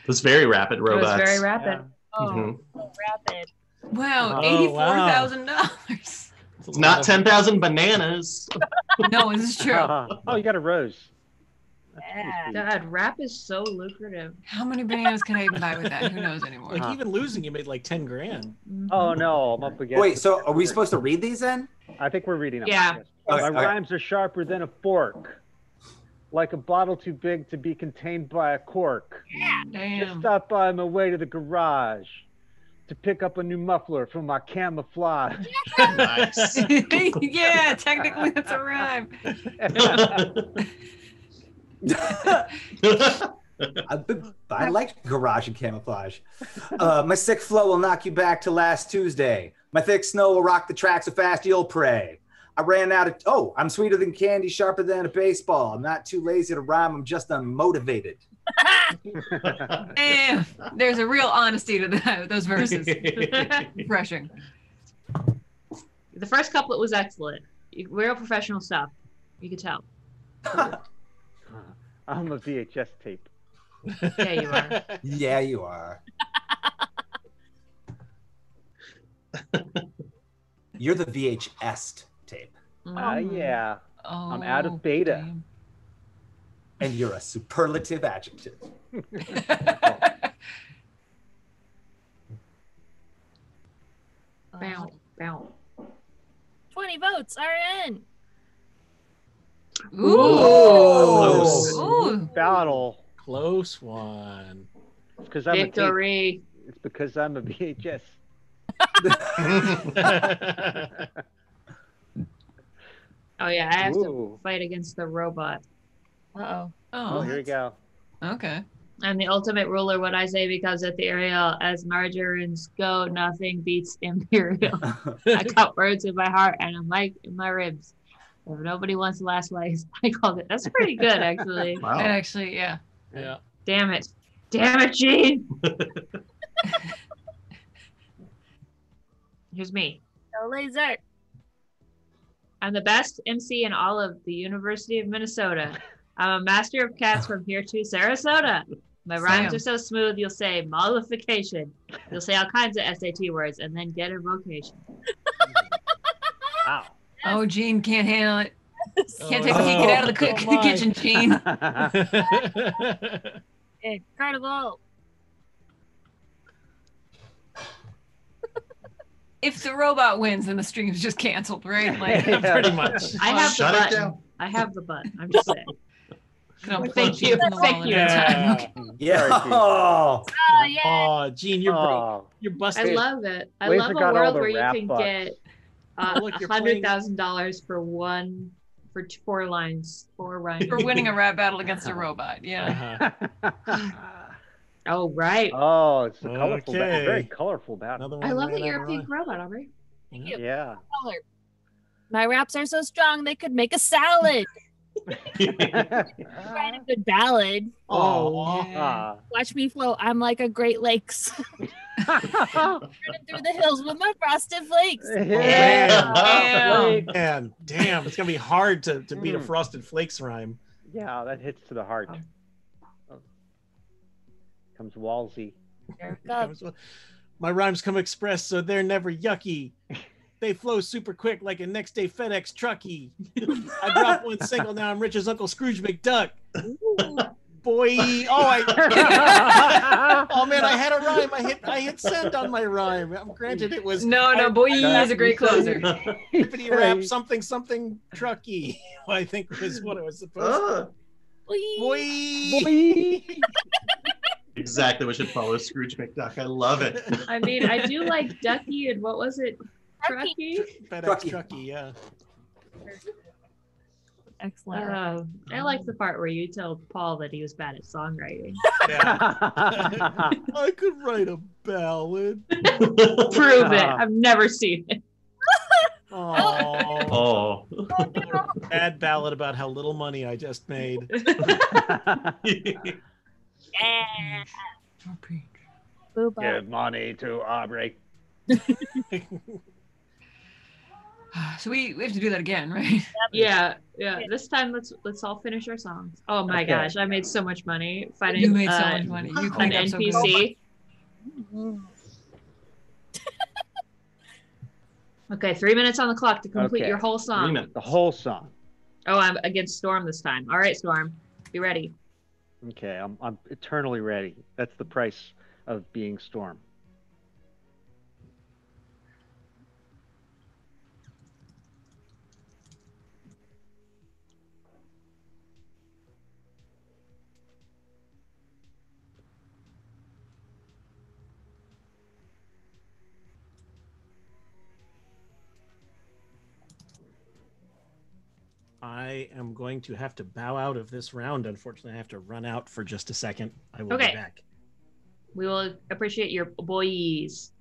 Those very rapid It was very rapid. Oh, Mhm. so rapid. Wow, Oh, eighty-four wow. thousand dollars. It's not 10,000 bananas. <laughs> No, this is true. oh, you got a rose. Yeah. God, rap is so lucrative. How many bananas can I even buy with that? Who knows anymore? Like Huh. even losing, you made like ten grand. Oh no, I'm up against. Wait, so are we supposed to read these then? I think we're reading them. Yeah. Yes. My okay. rhymes are sharper than a fork, like a bottle too big to be contained by a cork. Just Damn. stop by my way to the garage to pick up a new muffler for my camouflage. Nice. <laughs> yeah, technically that's a rhyme. <laughs> I, I like garage and camouflage. Uh, my sick flow will knock you back to last Tuesday. My thick snow will rock the tracks so fast you'll pray. I ran out of. Oh, I'm sweeter than candy, sharper than a baseball. I'm not too lazy to rhyme. I'm just unmotivated. Damn. <laughs> Eh, there's a real honesty to that, those verses. <laughs> Refreshing. The first couplet was excellent. You- Real professional stuff. You could tell. <laughs> I'm a VHS tape. Yeah, you are. yeah, you are. You're the VHS tape, Ah, yeah. Oh, I'm out of beta. damn. and you're a superlative adjective. <laughs> Bow, bow. 20 votes are in. Ooh. Close. Ooh. Battle. Close one. It's because I'm a. Victory. It's because I'm a VHS. <laughs> <laughs> Oh yeah, I have to fight against the robot. Uh oh. Oh, here you go. okay. I'm the ultimate ruler, what I say, because ethereal as margarines go, nothing beats imperial. <laughs> <laughs> I got words in my heart and a mic in my ribs. If nobody wants the last place, <laughs> I called it. That's pretty good, actually. Wow. And actually, yeah. Yeah. Damn it. Damn it, Gene. Here's me. No laser. I'm the best MC in all of the University of Minnesota. I'm a master of cats from here to Sarasota. My rhymes Sam. are so smooth, you'll say mollification. You'll say all kinds of SAT words and then get a vocation. Wow. Oh, Gene can't handle it. <laughs> Can't take, Oh, can't get out of the oh ki- my. kitchen, Gene. <laughs> Incredible. If the robot wins, then the stream's just canceled, right? Like, <laughs> Yeah. Pretty much. I have Shut the it button. down. I have the button. I'm just saying. gonna Thank you, Gene from the thank you. at time. Yeah. Okay. Yeah. Oh, Oh yeah. Oh, Gene, you're broke. Oh, You're I love it. I We love a world where you can bucks. get uh, Look, hundred thousand dollars for one for four lines, four rhymes. For winning a rap battle against a <laughs> robot, yeah. Uh-huh. <laughs> Oh right. oh, it's a colorful, battle. Okay. very colorful battle. I love that ran you're a pink robot, Aubrey. Thank you. Yeah. Color. My raps are so strong they could make a salad. <laughs> <laughs> Write a good ballad. Oh, Ah. Watch me flow. I'm like a Great Lakes. <laughs> Running through the hills with my frosted flakes. yeah. Damn. man, damn, it's gonna be hard to, to beat a Mm. Frosted Flakes rhyme. Yeah, that hits to the heart. Comes Walsey. Here it <laughs> comes. My rhymes come express, so they're never yucky. They flow super quick like a next day FedEx truckie. I dropped one single, now I'm rich as Uncle Scrooge McDuck. Boy, oh I <laughs> Oh man, I had a rhyme. I hit I hit send on my rhyme. Um, Granted, it was No, no, I- boy, I- is a great closer. hippity rap something something trucky. I think was what it was supposed to. Ah, Boy. Boy. <laughs> exactly what should follow Scrooge McDuck. I love it. I mean, I do like Ducky and what was it? Trucky. Trucky. FedEx Trucky. trucky, yeah. Excellent. Uh, I like the part where you tell Paul that he was bad at songwriting. yeah. <laughs> I could write a ballad. <laughs> Prove it. I've never seen it. Oh, oh. bad ballad about how little money I just made. <laughs> yeah. Boo bop. Give money to Aubrey. <laughs> So we, we have to do that again, right? Yeah, yeah. This time let's let's all finish our songs. Oh my Okay. gosh, I made so much money fighting You made so uh, much money. You an cleaned up so good. NPC. <laughs> Mhm. Okay, three minutes on the clock to complete Okay. your whole song. Three minutes. The whole song. Oh, I'm against Storm this time. All right, Storm, be ready. Okay, I'm, I'm eternally ready. That's the price of being Storm. I am going to have to bow out of this round. Unfortunately, I have to run out for just a second. I will Okay. be back. We will appreciate your boys.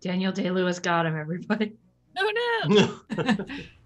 Daniel Day Lewis got him, everybody. No, no. <laughs> <laughs>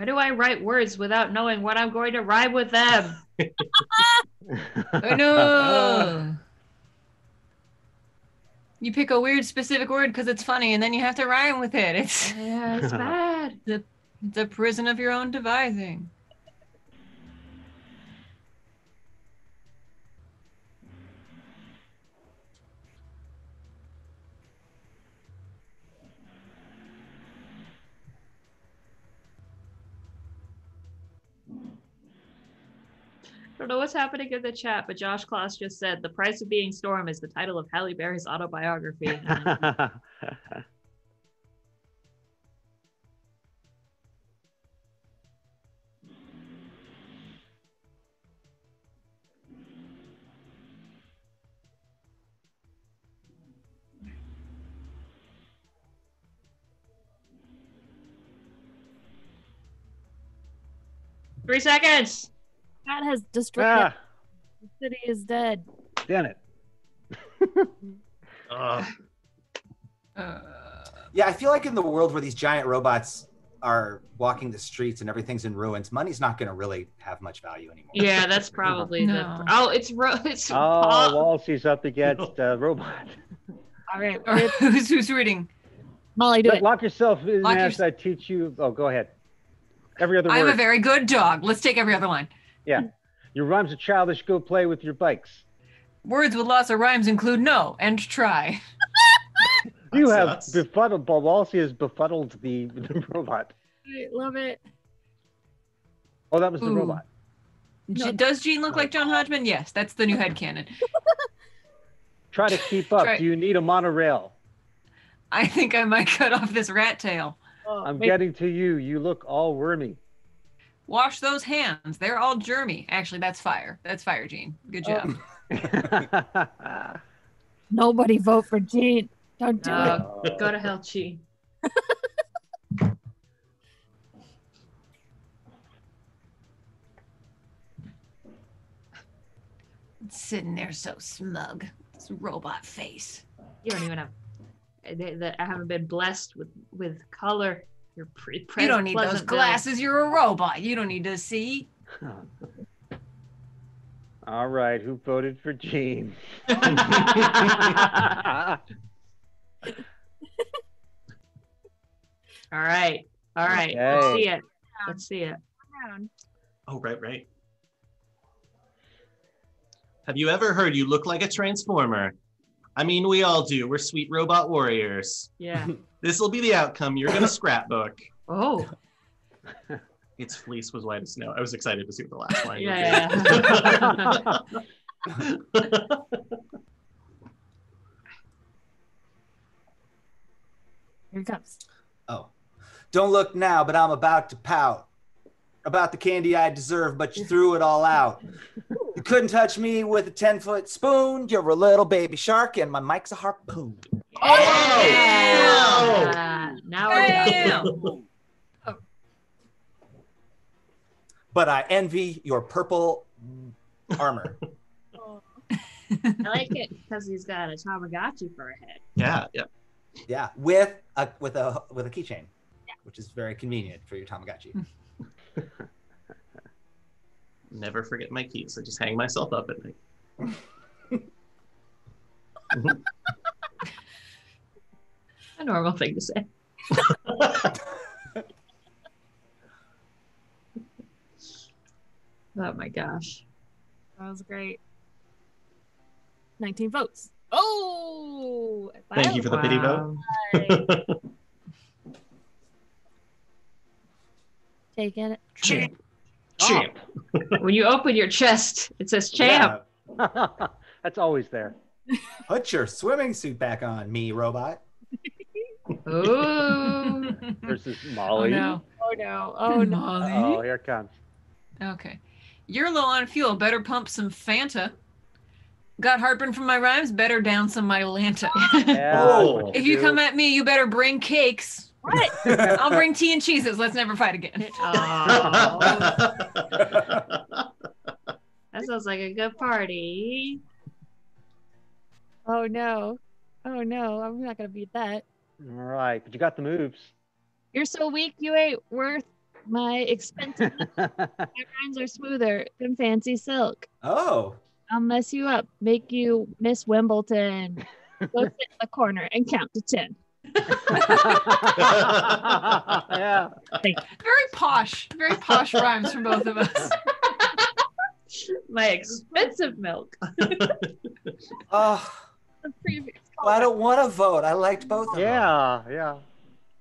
Why do I write words without knowing what I'm going to rhyme with them? Oh no. <laughs> You pick a weird specific word because it's funny, and then you have to rhyme with it. It's Yeah, it's <laughs> bad. it's a prison of your own devising. Don't know what's happening in the chat, but Josh Kloss just said the price of being Storm is the title of Halle Berry's autobiography. <laughs> Three seconds. Cat has destroyed ah, the city is dead. damn it. <laughs> Uh, Yeah, I feel like in the world where these giant robots are walking the streets and everything's in ruins, money's not going to really have much value anymore. Yeah, <laughs> that's probably No. the. Oh, it's ro- it's. Oh, Paul. Walsey's up against uh, robot. All right, <laughs> or who's who's reading? Molly, do it. Lock yourself in Lock as your- I teach you. Oh, go ahead. Every other I'm word. a very good dog. Let's take every other line. Yeah. Hmm. Your rhymes are childish. Go play with your bikes. Words with lots of rhymes include no and try. <laughs> You That have sucks. befuddled. Well, Walsey has befuddled the, the robot. I love it. Oh, that was the Ooh. robot. G- Does Gene look like John Hodgman? Yes, that's the new head headcanon. <laughs> Try to keep up. Try- Do you need a monorail? I think I might cut off this rat tail. Oh, I'm wait, getting to you. You look all wormy. Wash those hands. They're all germy. Actually, that's fire. That's fire, Gene. Good job. Oh. <laughs> Nobody vote for Gene. Don't do uh, it. Go to hell, Chi. Sitting there so smug. This robot face. You don't even have. They, they, I haven't been blessed with with color. You're pretty. You don't need those glasses. You're a robot. You don't need to see. <laughs> all right. Who voted for Gene? <laughs> All right, all right. Let's Okay. see it. Let's see it. Oh, right, right. Have you ever heard you look like a transformer? I mean, we all do. We're sweet robot warriors. Yeah. <laughs> This will be the outcome. You're gonna scrapbook. Oh. <laughs> Its fleece was white as snow. I was excited to see what the last line Yeah. would be. <laughs> Here it comes. Oh. Don't look now, but I'm about to pout. About the candy I deserve, but you threw it all out. You couldn't touch me with a 10 foot spoon. You're a little baby shark, and my mic's a harpoon. Oh, oh, yeah. Now we're done. <laughs> But I envy your purple armor. I like it because he's got a Tamagotchi for a head. yeah, yeah. Yeah, with a with a with a keychain, which is very convenient for your Tamagotchi. <laughs> Never forget my keys. I just hang myself up at night. <laughs> A normal thing to say. <laughs> Oh my gosh. That was great. 19 votes. Oh! Thank you for the pity vote. Wow. <laughs> Taking it. Champ. Champ. Oh. when you open your chest, it says champ. <laughs> That's always there. Put your swimming suit back on, me robot. Ooh. Versus Molly. Oh no. Oh no. Oh no. <laughs> Molly. Oh, here it comes. Okay. You're low on fuel. Better pump some Fanta. Got heartburn from my rhymes. Better down some Mylanta. Yeah, Oh. <laughs> if you do. come at me, you better bring cakes. What? <laughs> I'll bring tea and cheeses. Let's never fight again. <laughs> Oh, that sounds like a good party. Oh no. Oh no. I'm not gonna beat that. All right, but you got the moves. You're so weak. You ain't worth My expensive <laughs> rhymes are smoother than fancy silk. Oh. I'll mess you up, make you miss Wimbledon. Go sit in the corner and count to ten. Yeah. Very posh, very posh rhymes from both of us. <laughs> My expensive milk. <laughs> Oh, well, I don't want to vote. I liked both of them. Yeah, yeah.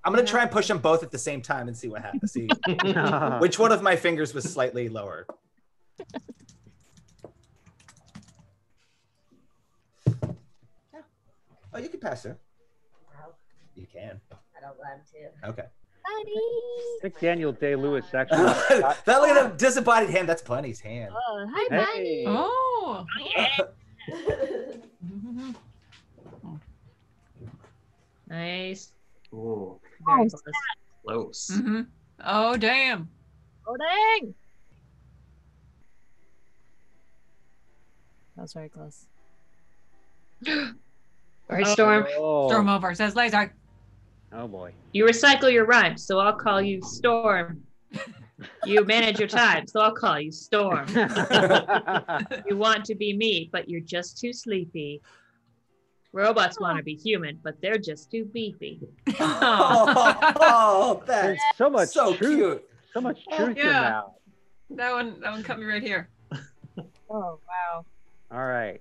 I'm gonna try and push them both at the same time and see what happens. See <laughs> which one of my fingers was slightly lower. Yeah. Oh, you can pass her. You can. I don't want to. Okay. Buddy. I think Daniel Day Lewis actually. <laughs> that look at him disembodied hand. That's Bunny's hand. Oh, hi, buddy. hey. Oh. <laughs> Nice. Ooh, Very Oh, close. close. hmm Oh damn. Oh, dang. That was very close. <gasps> All right, Storm. Oh, Storm over. Says Laser. Oh boy. You recycle your rhymes, so I'll call you Storm. You manage your time, so I'll call you Storm. <laughs> You want to be me, but you're just too sleepy. Robots want to be human, but they're just too beefy. oh, <laughs> oh, There's that's so much so truth. cute. So much oh, truth in Yeah. that. That one. That one cut me right here. <laughs> Oh, wow. All right.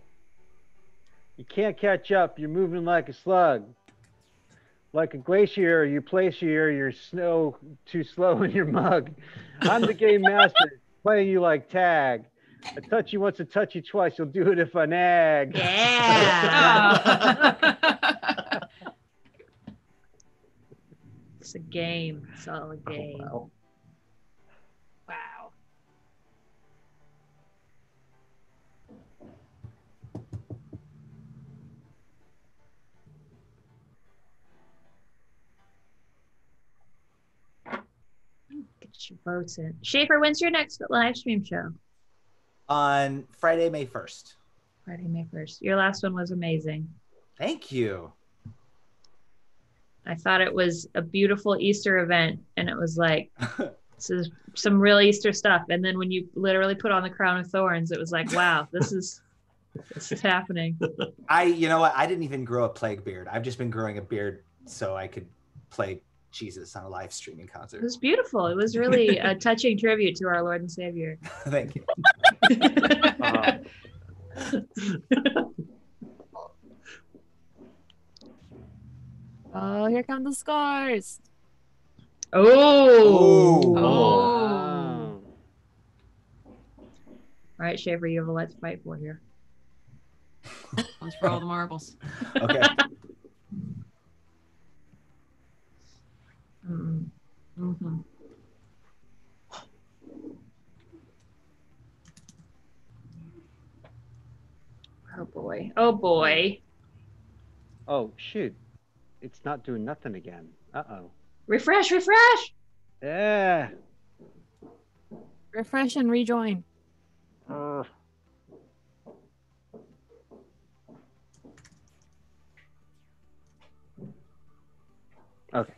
You can't catch up. You're moving like a slug. Like a glacier, you place your your snow too slow in your mug. I'm the game master, <laughs> playing you like tag. I touch you once, I touch you twice. You'll do it if I nag. Yeah. Oh. <laughs> it's a game. It's all a oh, game. Wow. Wow. Your votes in. Schaffer, when's your next live stream show? On Friday, May 1st. Friday, May 1st. Your last one was amazing. Thank you. I thought it was a beautiful Easter event, and it was like <laughs> this is some real Easter stuff. And then when you literally put on the crown of thorns, it was like, wow, this is <laughs> this is happening. I, you know what? I didn't even grow a plague beard. I've just been growing a beard so I could play Jesus on a live streaming concert. It was beautiful. It was really <laughs> a touching tribute to our Lord and Savior. <laughs> Thank you. Uh, <laughs> Oh, here come the scores. Oh. Oh. oh. All right, Schaffer, you have a let's fight for here. One's for all the marbles. Okay. Mm. Mhm. Oh boy. Oh boy. Oh shoot! It's not doing nothing again. Uh oh. Refresh, refresh. Yeah. Refresh and rejoin. Uh, okay.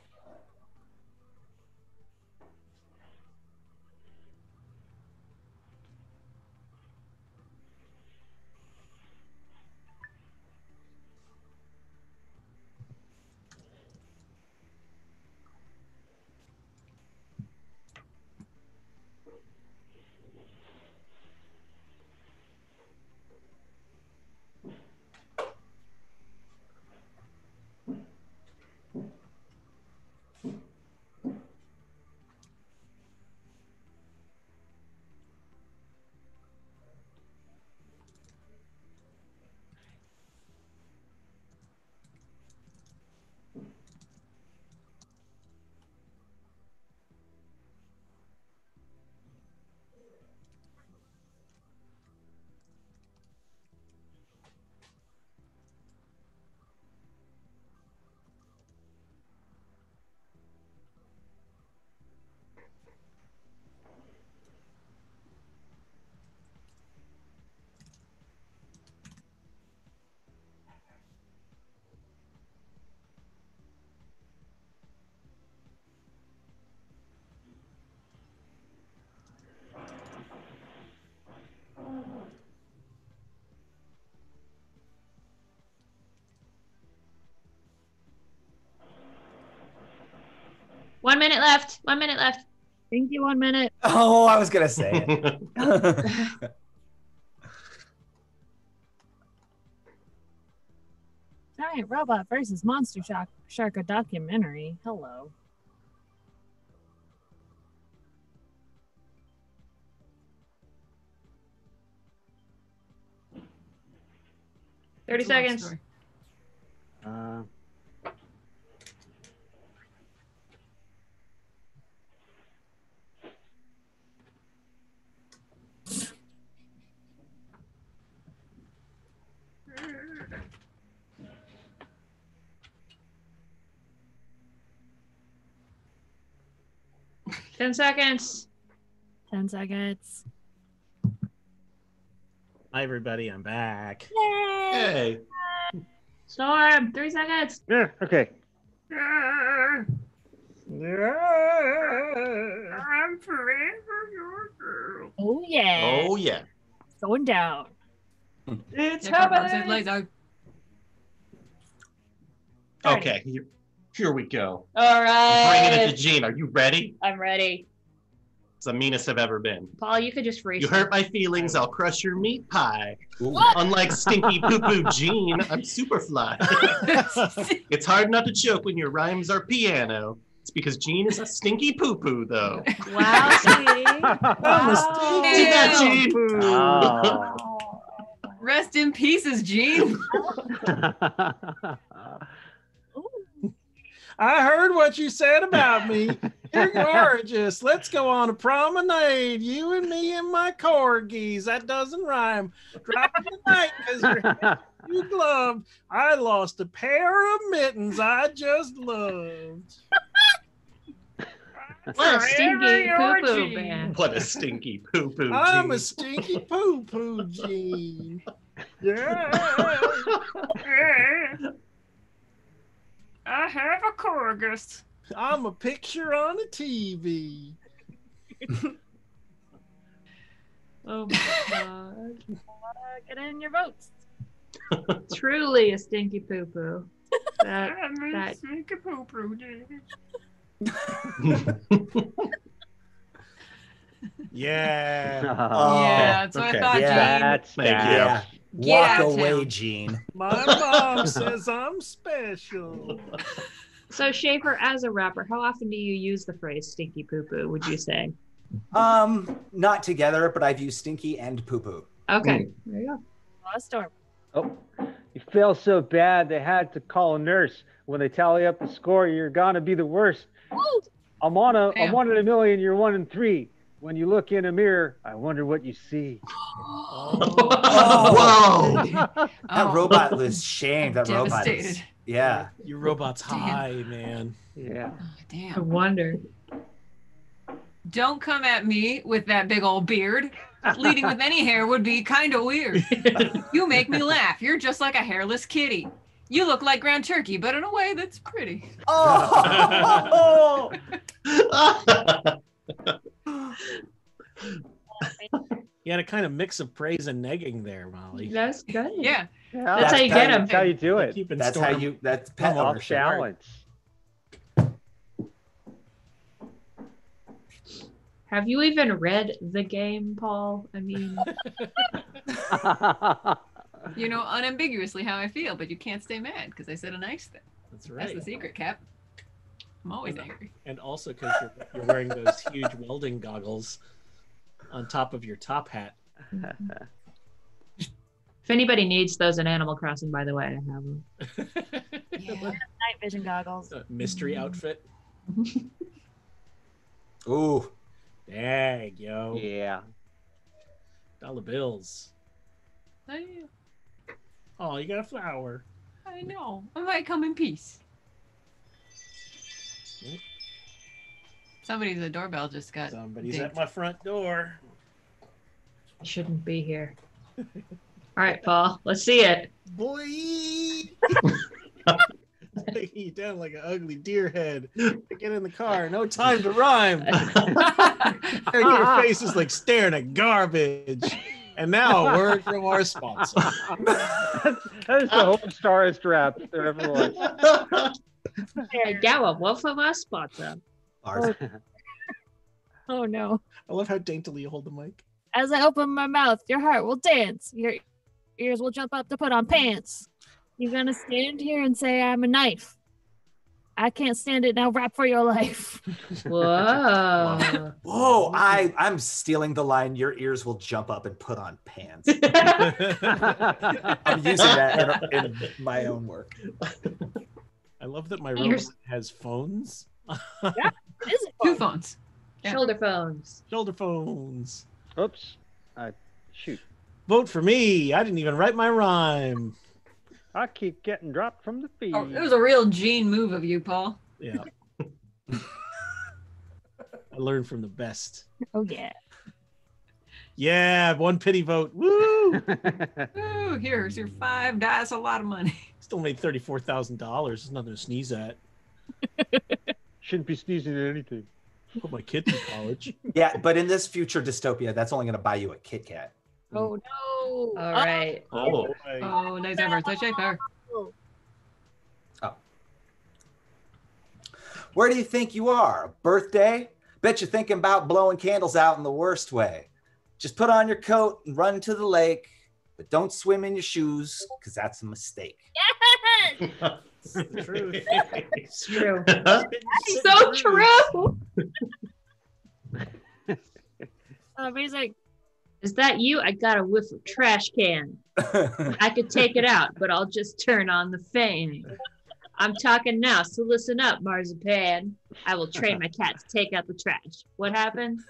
One minute left. One minute left. Thank you. One minute. <laughs> Oh, I was gonna say it. <laughs> Giant robot versus monster shark, shark a documentary. Hello. Thirty It's seconds. Uh, Ten seconds. 10 seconds. Hi, everybody. I'm back. hey. Storm. Three seconds. yeah, okay. I'm forever your girl. Oh, yeah. Oh yeah. Going down. It's Yeah, Papa. Okay. Here, here we go. All right. I'm bringing it to Gene. Are you ready? I'm ready. It's the meanest I've ever been. Paul, you could just freeze. You hurt my feelings, I'll crush your meat pie. Ooh. <laughs> Unlike stinky poo poo <laughs> Gene, I'm super fly. <laughs> it's hard not to choke when your rhymes are piano. It's because Gene is a stinky poo poo, though. Wow, sweetie. Wow. See that, Gene? Oh. Rest in pieces, Gene. I heard what you said about me. You're <laughs> gorgeous. Let's go on a promenade. You and me and my corgis. That doesn't rhyme. Drop the tonight because you're you gloved. I lost a pair of mittens I just loved. <laughs> What a stinky Forever poo poo man. What a stinky poo poo I'm Gene. a stinky poo poo Gene. Yeah. <laughs> I have a corgus. I'm a picture on a TV. <laughs> Oh my god. Uh, get in your votes. <laughs> Truly a stinky poo poo. That, <laughs> I'm a that stinky poo poo, Yeah. Oh, yeah, that's what okay. I thought, Yeah. Gene. That's Thank you. Yeah. Get Walk away, town. Gene. My <laughs> mom says I'm special. so Schaffer, as a rapper, how often do you use the phrase stinky poo poo, would you say? Um, not together, but I've used stinky and poo poo. Okay. There you go. Lost storm. Oh, you feel so bad they had to call a nurse. When they tally up the score, you're gonna be the worst. I'm on a, I'm Damn. one in a million. You're one in three. When you look in a mirror, I wonder what you see. <laughs> Whoa! That Oh, robot was shamed. That robot is. Yeah. Your robot's Damn. high, man. yeah. oh, I wonder. Don't come at me with that big old beard. Leading with any hair would be kind of weird. <laughs> You make me laugh. You're just like a hairless kitty. You look like ground turkey, but in a way that's pretty. Oh. <laughs> <laughs> You had a kind of mix of praise and negging there, Molly. That's good. Yeah. Yeah, That's how you get 'em. That's how you do it. Keeping That's how you. That's pet Off ownership. balance. Have you even read the game, Paul? I mean, <laughs> You know unambiguously how I feel, but you can't stay mad because I said a nice thing. That's right. That's the secret, Cap. I'm always angry. And also because you're, you're wearing those <laughs> huge welding goggles on top of your top hat. if anybody needs those in Animal Crossing, by the way, I have them. <laughs> Yeah. Night vision goggles. Uh, Mystery outfit. <laughs> Ooh. Dang, yo. yeah. Dollar bills. I, Oh, you got a flower. I know. I might come in peace. Somebody's the doorbell just got. Somebody's dinged. at my front door. Shouldn't be here. <laughs> All right, Paul, let's see it. Boy. <laughs> Taking you down like an ugly deer head. Get in the car. No time to rhyme. and <laughs> Your face is like staring at garbage. And now a word from our sponsor. that is the whole starest rap there ever was. Hey, Gowa, what from our sponsor? Lars. Oh no. I love how daintily you hold the mic. As I open my mouth, your heart will dance. Your ears will jump up to put on pants. You're gonna stand here and say I'm a knife. I can't stand it now. Rap for your life. <laughs> Whoa. Whoa, I I'm stealing the line. Your ears will jump up and put on pants. <laughs> I'm using that in, in my own work. <laughs> I love that my Ears- robot has phones. Is it Two phones. Yeah. Shoulder phones. Shoulder phones. Oops. I shoot. Vote for me. I didn't even write my rhyme. I keep getting dropped from the feed. Oh, it was a real Gene move of you, Paul. Yeah. I learned from the best. Oh yeah. Yeah, one pity vote. Woo! <laughs> Ooh, here's your five. That's a lot of money. Still made thirty-four thousand dollars. It's nothing to sneeze at. <laughs> Shouldn't be sneezing at anything. Put my kid through college. <laughs> Yeah, but in this future dystopia, that's only going to buy you a Kit Kat. Oh no. All right. Oh, boy. Oh, nice effort. Touch Schaffer. Where do you think you are? Birthday? Bet you're thinking about blowing candles out in the worst way. Just put on your coat and run to the lake, but don't swim in your shoes because that's a mistake. <laughs> It's the truth. <laughs> It's true. <laughs> It's so true. Uh, like, Is that you? I got a whiff of trash can. I could take it out, but I'll just turn on the fan. I'm talking now, so listen up, Marzipan. I will train my cat to take out the trash. What happened?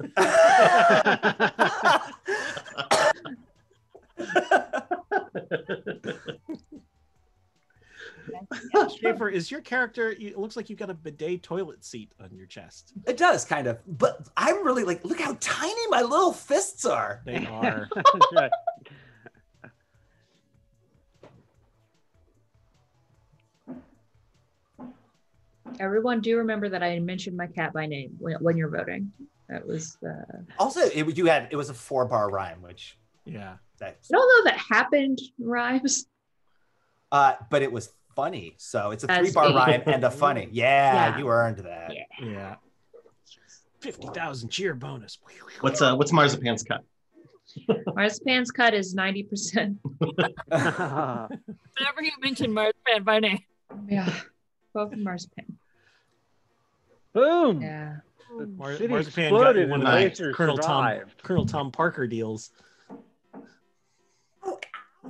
Schaffer, is your character? It looks like you've got a bidet toilet seat on your chest. it does kind of, but I'm really like, look how tiny my little fists are. They are. <laughs> Everyone, do remember that I mentioned my cat by name when, when you're voting. That was. Uh... Also, it, you had it was a four bar rhyme, which Yeah. That's I don't know that happened rhymes. uh, but it was funny. So it's a That's three bar me. rhyme and a funny. <laughs> Yeah, Yeah. you earned that. Yeah. Yeah. Fifty thousand cheer bonus. what's uh what's Marzipan's cut? <laughs> Marzipan's cut is 90%. <laughs> Whenever you mention Marzipan by name. Yeah. Both for Marzipan. Boom. Yeah. Mar- Marzipan got one of the Laser Colonel Tom. Colonel Tom Parker deals.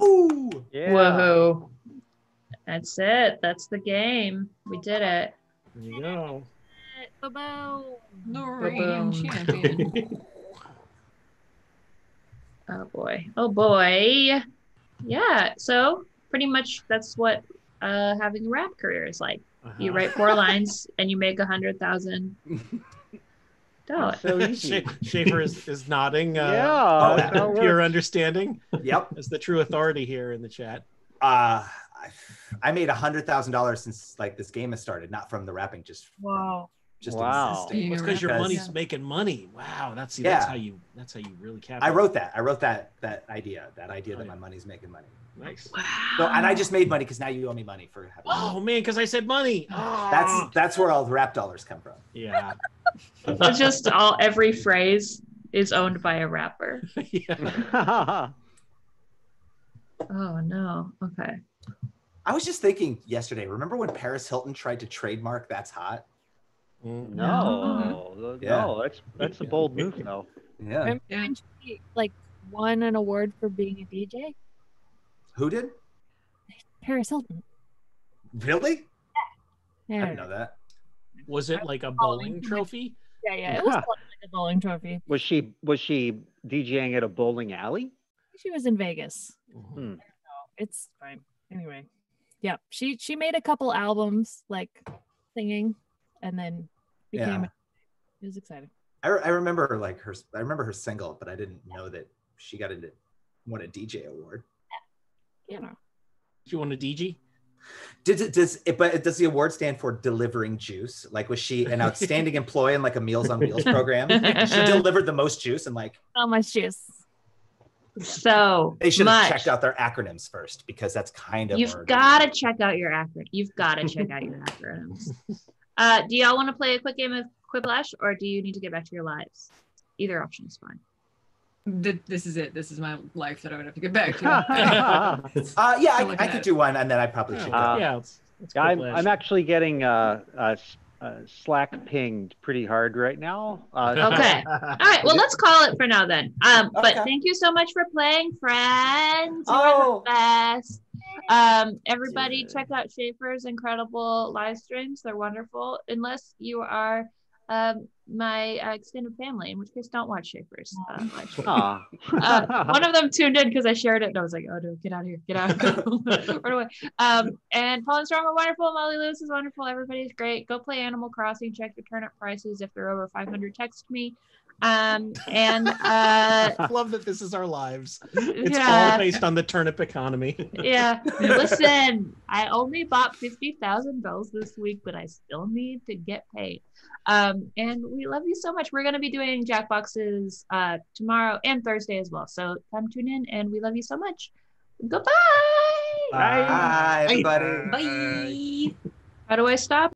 Ooh. Yeah. Woohoo. That's it. That's the game. We did it. There you go. Ba-boom. The reigning champion. <laughs> Oh boy. Oh boy. Yeah. So pretty much that's what uh, having a rap career is like. You Uh-huh. write four lines and you make a hundred thousand <laughs> dollars. So <laughs> easy. Schaffer is, is nodding. Uh, yeah. That's how it Pure works. understanding Yep. as the true authority here in the chat. Uh, I, I made a hundred thousand dollars since like this game has started, not from the rapping, just from Wow. just Wow. existing. Yeah. It's because your Because- money's making money. Wow, that's see, that's how you that's how you really cap. I wrote that. I wrote that that idea. That idea that Oh, yeah. my money's making money. nice. So, and I just made money because now you owe me money for having. Oh man, because I said money. Oh. That's that's where all the rap dollars come from. yeah. It's just all every phrase is owned by a rapper. <laughs> yeah. Oh no. Okay. I was just thinking yesterday. Remember when Paris Hilton tried to trademark "That's Hot"? Mm. no, Yeah. no, that's that's a bold move though. Yeah. Remember Yeah. when she like won an award for being a DJ? Who did? Paris Hilton. Really? Yeah. I didn't know that. Was it like a bowling trophy? Yeah, yeah. It was like a bowling trophy. Was she was she DJing at a bowling alley? She was in Vegas. Hmm. It's fine. Anyway. Yeah. She she made a couple albums like singing and then became Yeah. it was exciting. I, re- I remember like her. I remember her single, but I didn't know that she got a won a DJ award. You know. Do you want a DG? Does it does it, but does the award stand for delivering juice? Like was she an <laughs> outstanding employee in like a Meals on Wheels <laughs> program? she delivered the most juice and like So much juice. So they should have checked out their acronyms first because that's kind of You've got to check out your acronym. You've got to check out your acronyms. Uh, do y'all want to play a quick game of Quiplash, or do you need to get back to your lives? Either option is fine. Th- This is it. This is my life that I would have to get back to. <laughs> Uh, yeah, I, I could do one, and then I probably should. Uh, yeah, let's, let's I'm. I'm actually getting uh, uh, uh, Slack pinged pretty hard right now. Uh, <laughs> Okay. <laughs> All right. Well, let's call it for now then. Um, but Okay. thank you so much for playing, friends. You Oh. are the best. Um, everybody, check out Schaffer's incredible live streams. They're wonderful. Unless you are um, my uh, extended family, in which case, don't watch Schaffer's. Uh, <laughs> aw. uh, <laughs> one of them tuned in because I shared it and I was like, oh no, get out of here, get out, <laughs> run away. Um, and Paul and Storm are wonderful. Molly Lewis is wonderful. Everybody's great. Go play Animal Crossing. Check your turnip prices. If they're over 500, text me. Um, and uh, <laughs> I love that this is our lives. It's yeah, all based on the turnip economy. <laughs> yeah. Listen, I only bought 50,000 bells this week, but I still need to get paid. Um, and we love you so much. We're going to be doing Jackboxes uh, tomorrow and Thursday as well. So come tune in, and we love you so much. Goodbye. Bye, everybody. Bye. How do I stop?